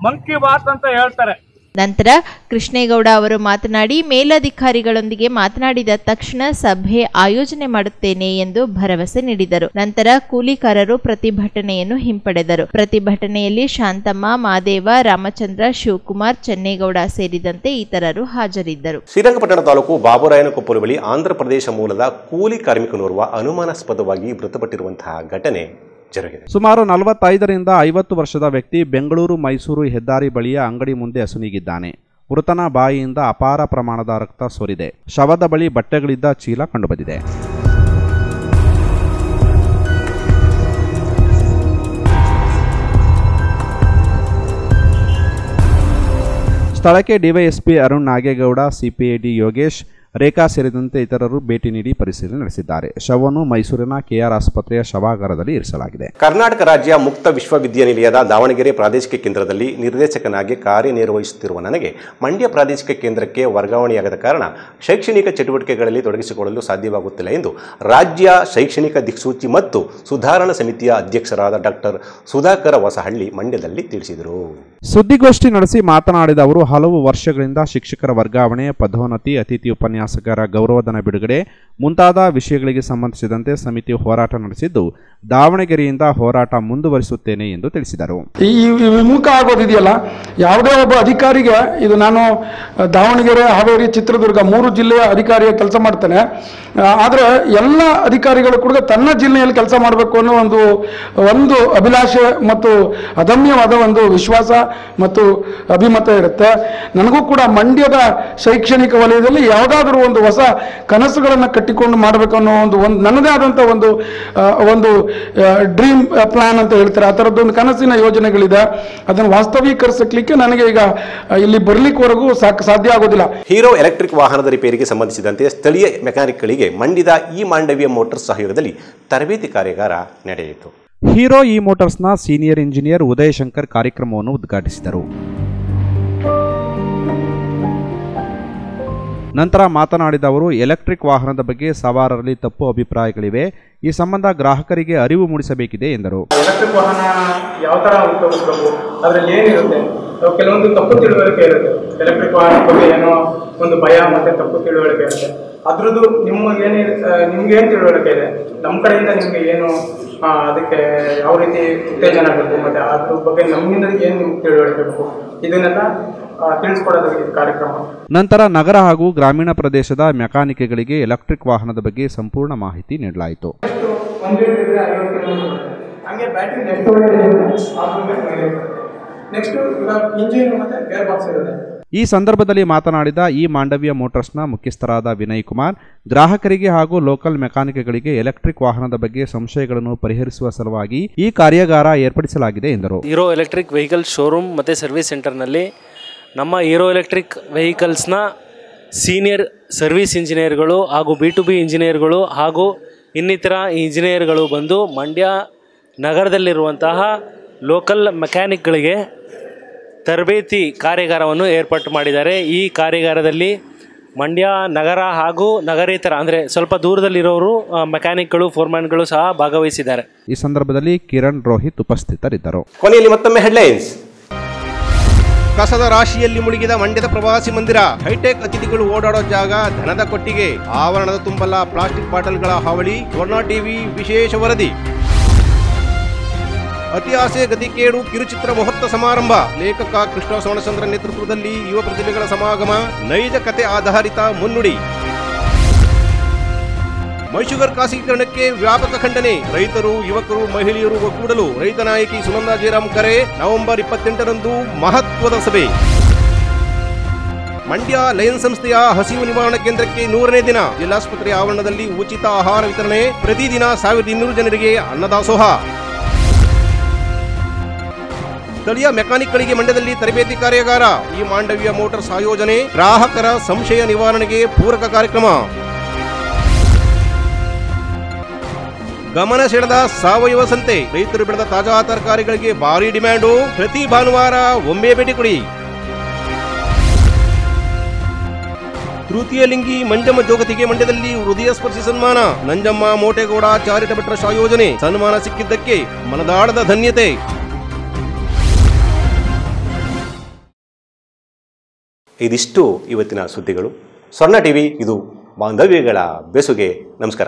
ಮಂಕಿ ಬಾತ್ ಅಂತ ಹೇಳ್ತಾರೆ. ನಂತರ ಕೃಷ್ಣೇಗೌಡ ಅವರು ಮಾತನಾಡಿ, ಮೇಲಧಿಕಾರಿಗಳೊಂದಿಗೆ ಮಾತನಾಡಿದ ತಕ್ಷಣ ಸಭೆ ಆಯೋಜನೆ ಮಾಡುತ್ತೇನೆ ಎಂದು ಭರವಸೆ ನೀಡಿದರು. ನಂತರ ಕೂಲಿಕಾರರು ಪ್ರತಿಭಟನೆಯನ್ನು ಹಿಂಪಡೆದರು. ಪ್ರತಿಭಟನೆಯಲ್ಲಿ ಶಾಂತಮ್ಮ, ಮಾದೇವ, ರಾಮಚಂದ್ರ, ಶಿವಕುಮಾರ್, ಚೆನ್ನೇಗೌಡ ಸೇರಿದಂತೆ ಇತರರು ಹಾಜರಿದ್ದರು. ಶ್ರೀರಂಗಪಟ್ಟಣ ತಾಲೂಕು ಬಾಬುರಾಯನಕೊಪ್ಪಲು ಬಳಿ ಆಂಧ್ರಪ್ರದೇಶ ಮೂಲದ ಕೂಲಿ ಕಾರ್ಮಿಕನೋರ್ವ ಅನುಮಾನಾಸ್ಪದವಾಗಿ ಮೃತಪಟ್ಟಿರುವಂತಹ ಘಟನೆ ಜರುಗಿದೆ. ಸುಮಾರು ನಲವತ್ತೈದರಿಂದ ಐವತ್ತು ವರ್ಷದ ವ್ಯಕ್ತಿ ಬೆಂಗಳೂರು, ಮೈಸೂರು ಹೆದ್ದಾರಿ ಬಳಿಯ ಅಂಗಡಿ ಮುಂದೆ ಅಸುನೀಗಿದ್ದಾನೆ ಮೃತನ ಬಾಯಿಯಿಂದ ಅಪಾರ ಪ್ರಮಾಣದ ರಕ್ತ ಸೋರಿದೆ. ಶವದ ಬಳಿ ಬಟ್ಟೆಗಳಿದ್ದ ಚೀಲ ಕಂಡುಬಂದಿದೆ. ಸ್ಥಳಕ್ಕೆ ಡಿವೈಎಸ್ಪಿ ಅರುಣ್ ನಾಗೇಗೌಡ, ಸಿಪಿಐಡಿ ಯೋಗೇಶ್ ರೇಖಾ ಸೇರಿದಂತೆ ಇತರರು ಭೇಟಿ ನೀಡಿ ಪರಿಶೀಲನೆ ನಡೆಸಿದ್ದಾರೆ. ಶವವನ್ನು ಮೈಸೂರಿನ ಕೆಆರ್ ಆಸ್ಪತ್ರೆಯ ಶವಾಗಾರದಲ್ಲಿ ಇರಿಸಲಾಗಿದೆ. ಕರ್ನಾಟಕ ರಾಜ್ಯ ಮುಕ್ತ ವಿಶ್ವವಿದ್ಯಾನಿಲಯದ ದಾವಣಗೆರೆ ಪ್ರಾದೇಶಿಕ ಕೇಂದ್ರದಲ್ಲಿ ನಿರ್ದೇಶಕನಾಗಿ ಕಾರ್ಯನಿರ್ವಹಿಸುತ್ತಿರುವ ನನಗೆ ಮಂಡ್ಯ ಪ್ರಾದೇಶಿಕ ಕೇಂದ್ರಕ್ಕೆ ವರ್ಗಾವಣೆಯಾಗದ ಕಾರಣ ಶೈಕ್ಷಣಿಕ ಚಟುವಟಿಕೆಗಳಲ್ಲಿ ತೊಡಗಿಸಿಕೊಳ್ಳಲು ಸಾಧ್ಯವಾಗುತ್ತಿಲ್ಲ ಎಂದು ರಾಜ್ಯ ಶೈಕ್ಷಣಿಕ ದಿಕ್ಸೂಚಿ ಮತ್ತು ಸುಧಾರಣಾ ಸಮಿತಿಯ ಅಧ್ಯಕ್ಷರಾದ ಡಾಕ್ಟರ್ ಸುಧಾಕರ ಹೊಸಹಳ್ಳಿ ಮಂಡ್ಯದಲ್ಲಿ ತಿಳಿಸಿದರು. ಸುದ್ದಿಗೋಷ್ಠಿ ನಡೆಸಿ ಮಾತನಾಡಿದ ಅವರು ಹಲವು ವರ್ಷಗಳಿಂದ ಶಿಕ್ಷಕರ ವರ್ಗಾವಣೆ ಪದೋನ್ನತಿ ಅತಿಥಿ ಉಪನ್ಯಾಸಕರ ಗೌರವಧನ ಬಿಡುಗಡೆ ಮುಂತಾದ ವಿಷಯಗಳಿಗೆ ಸಂಬಂಧಿಸಿದಂತೆ ಸಮಿತಿ ಹೋರಾಟ ನಡೆಸಿದ್ದು, ದಾವಣಗೆರೆಯಿಂದ ಹೋರಾಟ ಮುಂದುವರಿಸುತ್ತೇನೆ ಎಂದು ತಿಳಿಸಿದರು. ಈ ವಿಮುಖ ಆಗೋದಿದೆಯಲ್ಲ, ಯಾವುದೇ ಒಬ್ಬ ಅಧಿಕಾರಿಗೆ, ಇದು ನಾನು ದಾವಣಗೆರೆ, ಹಾವೇರಿ, ಚಿತ್ರದುರ್ಗ ಮೂರು ಜಿಲ್ಲೆಯ ಅಧಿಕಾರಿಯ ಕೆಲಸ ಮಾಡ್ತೇನೆ. ಆದರೆ ಎಲ್ಲ ಅಧಿಕಾರಿಗಳು ಕೂಡ ತನ್ನ ಜಿಲ್ಲೆಯಲ್ಲಿ ಕೆಲಸ ಮಾಡಬೇಕು ಅನ್ನೋ ಒಂದು ಒಂದು ಅಭಿಲಾಷೆ ಮತ್ತು ಅದಮ್ಯವಾದ ಒಂದು ವಿಶ್ವಾಸ ಮತ್ತು ಅಭಿಮತ ಇರುತ್ತೆ. ನನಗೂ ಕೂಡ ಮಂಡ್ಯದ ಶೈಕ್ಷಣಿಕ ವಲಯದಲ್ಲಿ ಯಾವುದಾದ್ರೂ ಒಂದು ಹೊಸ ಕನಸುಗಳನ್ನು ಕಟ್ಟಿಕೊಂಡು ಮಾಡಬೇಕು ಅನ್ನೋ ಒಂದು ಒಂದು ನನ್ನದೇ ಆದಂಥ ಒಂದು ಒಂದು ಡ್ರೀಮ್ ಪ್ಲಾನ್ ಅಂತ ಹೇಳ್ತಾರೆ? ಆ ಥರದ್ದೊಂದು ಕನಸಿನ ಯೋಜನೆಗಳಿದೆ. ಅದನ್ನು ವಾಸ್ತವೀಕರಿಸಲಿಕ್ಕೆ ನನಗೆ ಈಗ ಇಲ್ಲಿ ಬರ್ಲಿಕ್ಕೆವರೆಗೂ ಸಾಕು ಸಾಧ್ಯ ಆಗೋದಿಲ್ಲ. ಹೀರೋ ಎಲೆಕ್ಟ್ರಿಕ್ ವಾಹನದ ರಿಪೇರಿಗೆ ಸಂಬಂಧಿಸಿದಂತೆ ಸ್ಥಳೀಯ ಮೆಕ್ಯಾನಿಕ್ಗಳಿಗೆ ಮಂಡಿದ ಈ ಮಾಂಡವ್ಯ ಮೋಟರ್ಸ್ ಸಹಯೋಗದಲ್ಲಿ ತರಬೇತಿ ಕಾರ್ಯಾಗಾರ ನಡೆಯಿತು. ಹೀರೋ ಇ ಮೋಟರ್ಸ್ನ ಸೀನಿಯರ್ ಇಂಜಿನಿಯರ್ ಉದಯಶಂಕರ್ ಕಾರ್ಯಕ್ರಮವನ್ನು ಉದ್ಘಾಟಿಸಿದರು. ನಂತರ ಮಾತನಾಡಿದ ಅವರು, ಎಲೆಕ್ಟ್ರಿಕ್ ವಾಹನದ ಬಗ್ಗೆ ಸವಾರರಲ್ಲಿ ತಪ್ಪು ಅಭಿಪ್ರಾಯಗಳಿವೆ. ಈ ಸಂಬಂಧ ಗ್ರಾಹಕರಿಗೆ ಅರಿವು ಮೂಡಿಸಬೇಕಿದೆ, ಎಂದರು. ಎಲೆಕ್ಟ್ರಿಕ್ ವಾಹನ ಯಾವ ತರ ಉಪಯೋಗಿಸಬೇಕು? ಅದರಲ್ಲಿ ಏನಿರುತ್ತೆ? ಕೆಲವೊಂದು ತಪ್ಪು ತಿಳುವಳಿಕೆ ಇರುತ್ತೆ. ಎಲೆಕ್ಟ್ರಿಕ್ ವಾಹನ ಬಗ್ಗೆ ಏನೋ ಒಂದು ಭಯ ಮತ್ತೆ ತಪ್ಪು ತಿಳುವಳಿಕೆ ಇರುತ್ತೆ. ಅದ್ರದ್ದು ನಿಮಗೆ ಏನಿ ನಿಮ್ಗೆ ಏನ್ ತಿಳುವಳಿಕೆ ಇದೆ? ನಮ್ಮ ಕಡೆಯಿಂದ ನಿಮ್ಗೆ ಏನು ಅದಕ್ಕೆ ಯಾವ ರೀತಿ ಉತ್ತೇಜನ ಆಗಬೇಕು ಮತ್ತೆ ಅದ್ರ ಬಗ್ಗೆ ನಮ್ಮಿಂದ ಏನ್ ನಿಮ್ಗೆ ತಿಳುವಳಿಕೆ ಬೇಕು? ಇದನ್ನೆಲ್ಲ ಕಾರ್ಯಕ್ರಮ. ನಂತರ ನಗರ ಹಾಗೂ ಗ್ರಾಮೀಣ ಪ್ರದೇಶದ ಮೆಕ್ಯಾನಿಕ್ಗಳಿಗೆ ಎಲೆಕ್ಟ್ರಿಕ್ ವಾಹನದ ಬಗ್ಗೆ ಸಂಪೂರ್ಣ ಮಾಹಿತಿ ನೀಡಲಾಯಿತು. ನೆಕ್ಸ್ಟ್ ಇಂಜಿನ್ ಮತ್ತೆ ಗೇರ್ ಬಾಕ್ಸ್ ಇರುತ್ತೆ. ಈ ಸಂದರ್ಭದಲ್ಲಿ ಮಾತನಾಡಿದ ಈ ಮಾಂಡವ್ಯ ಮೋಟಾರ್ಸ್ನ ಮುಖ್ಯಸ್ಥರಾದ ವಿನಯ್ ಕುಮಾರ್, ಗ್ರಾಹಕರಿಗೆ ಹಾಗೂ ಲೋಕಲ್ ಮೆಕ್ಯಾನಿಕ್ಗಳಿಗೆ ಎಲೆಕ್ಟ್ರಿಕ್ ವಾಹನದ ಬಗ್ಗೆ ಸಂಶಯಗಳನ್ನು ಪರಿಹರಿಸುವ ಸಲುವಾಗಿ ಈ ಕಾರ್ಯಾಗಾರ ಏರ್ಪಡಿಸಲಾಗಿದೆ ಎಂದರು. ಹೀರೋ ಎಲೆಕ್ಟ್ರಿಕ್ ವೆಹಿಕಲ್ ಶೋರೂಮ್ ಮತ್ತು ಸರ್ವಿಸ್ ಸೆಂಟರ್ನಲ್ಲಿ ನಮ್ಮ ಹೀರೋ ಎಲೆಕ್ಟ್ರಿಕ್ ವೆಹಿಕಲ್ಸ್ನ ಸೀನಿಯರ್ ಸರ್ವಿಸ್ ಇಂಜಿನಿಯರ್ಗಳು ಹಾಗೂ ಬಿ ಟು ಬಿ ಇಂಜಿನಿಯರ್ಗಳು ಹಾಗೂ ಇನ್ನಿತರ ಇಂಜಿನಿಯರ್ಗಳು ಬಂದು ಮಂಡ್ಯ ನಗರದಲ್ಲಿರುವಂತಹ ಲೋಕಲ್ ಮೆಕ್ಯಾನಿಕ್ಗಳಿಗೆ ತರಬೇತಿ ಕಾರ್ಯಾಗಾರವನ್ನು ಏರ್ಪಾಟು ಮಾಡಿದ್ದಾರೆ. ಈ ಕಾರ್ಯಾಗಾರದಲ್ಲಿ ಮಂಡ್ಯ ನಗರ ಹಾಗೂ ನಗರೇತರ ಅಂದರೆ ಸ್ವಲ್ಪ ದೂರದಲ್ಲಿರೋರು ಮೆಕ್ಯಾನಿಕ್ಗಳು ಫೋರ್ಮ್ಯಾನ್ಗಳು ಸಹ ಭಾಗವಹಿಸಿದ್ದಾರೆ. ಈ ಸಂದರ್ಭದಲ್ಲಿ ಕಿರಣ್ ರೋಹಿತ್ ಉಪಸ್ಥಿತರಿದ್ದರು. ಕೊನೆಯಲ್ಲಿ ಮತ್ತೊಮ್ಮೆ ಹೆಡ್ಲೈನ್ಸ್ ಕಸದ ರಾಶಿಯಲ್ಲಿ ಮುಳುಗಿದ ಮಂಡ್ಯದ ಪ್ರವಾಸಿ ಮಂದಿರ ಹೈಟೆಕ್ ಅತಿಥಿಗಳು ಓಡಾಡೋ ಜಾಗ ಧನದ ಕೊಟ್ಟಿಗೆ ಆವರಣದ ತುಂಬಲ ಪ್ಲಾಸ್ಟಿಕ್ ಬಾಟಲ್ಗಳ ಹಾವಳಿ ಕೊರೋನಾ ಟಿವಿ ವಿಶೇಷ ವರದಿ. ಅತಿ ಆಸೆ ಗತಿಕೇಡು ಕಿರುಚಿತ್ರ ಮಹತ್ವ ಸಮಾರಂಭ. ಲೇಖಕ ಕೃಷ್ಣ ಸೋಣಚಂದ್ರ ನೇತೃತ್ವದಲ್ಲಿ ಯುವ ಪ್ರತಿಭೆಗಳ ಸಮಾಗಮ. ನೈಜ ಕತೆ ಆಧಾರಿತ ಮುನ್ನುಡಿ. ಮೈಶುಗರ್ ಖಾಸಗೀಕರಣಕ್ಕೆ ವ್ಯಾಪಕ ಖಂಡನೆ. ರೈತರು, ಯುವಕರು, ಮಹಿಳೆಯರು ಒಗ್ಗೂಡಲು ರೈತ ನಾಯಕಿ ಸುನಂದಾ ಜಯರಾಮ್ ಕರೆ ನವೆಂಬರ್ ಇಪ್ಪತ್ತೆಂಟರಂದು ಮಹತ್ವದ ಸಭೆ. ಮಂಡ್ಯ ಲಯನ್ ಸಂಸ್ಥೆಯ ಹಸಿವು ನಿವಾರಣಾ ಕೇಂದ್ರಕ್ಕೆ ನೂರನೇ ದಿನ. ಜಿಲ್ಲಾಸ್ಪತ್ರೆ ಆವರಣದಲ್ಲಿ ಉಚಿತ ಆಹಾರ ವಿತರಣೆ. ಪ್ರತಿದಿನ ಸಾವಿರದ ಇನ್ನೂರು ಜನರಿಗೆ ಅನ್ನದಾಸೋಹ. ಸ್ಥಳೀಯ ಮೆಕ್ಯಾನಿಕ್ಗಳಿಗೆ ಮಂಡ್ಯದಲ್ಲಿ ತರಬೇತಿ ಕಾರ್ಯಾಗಾರ. ಈ ಮಾಂಡವ್ಯ ಮೋಟಾರ್ಸ್ ಆಯೋಜನೆ ಗ್ರಾಹಕರ ಸಂಶಯ ನಿವಾರಣೆಗೆ ಪೂರಕ ಕಾರ್ಯಕ್ರಮ. ಗಮನ ಸೆಳೆದ ಸಾವಯವ ಸಂತೆ, ರೈತರು ಬೆಳೆದ ತಾಜಾ ತರಕಾರಿಗಳಿಗೆ ಭಾರಿ ಡಿಮ್ಯಾಂಡು. ಪ್ರತಿ ಭಾನುವಾರ ಒಮ್ಮೆ ಭೇಟಿ ಕೊಡಿ. ತೃತೀಯ ಲಿಂಗಿ ಮಂಜಮ್ಮ ಜೋಗತಿಗೆ ಮಂಡ್ಯದಲ್ಲಿ ಹೃದಯ ಸ್ಪರ್ಶಿ ಸನ್ಮಾನ. ನಂಜಮ್ಮ ಮೋಟೆಗೌಡ ಚಾರಿಟಬಲ್ ಟ್ರಸ್ಟ್ ಆಯೋಜನೆ. ಸನ್ಮಾನ ಸಿಕ್ಕಿದ್ದಕ್ಕೆ ಮನದಾಡದ ಧನ್ಯತೆ. ಇದಿಷ್ಟು ಇವತ್ತಿನ ಸುದ್ದಿಗಳು. ಸ್ವರ್ಣ ಟಿವಿ ಇದು ಬಾಂಧವ್ಯಗಳ ಬೆಸುಗೆ. ನಮಸ್ಕಾರ.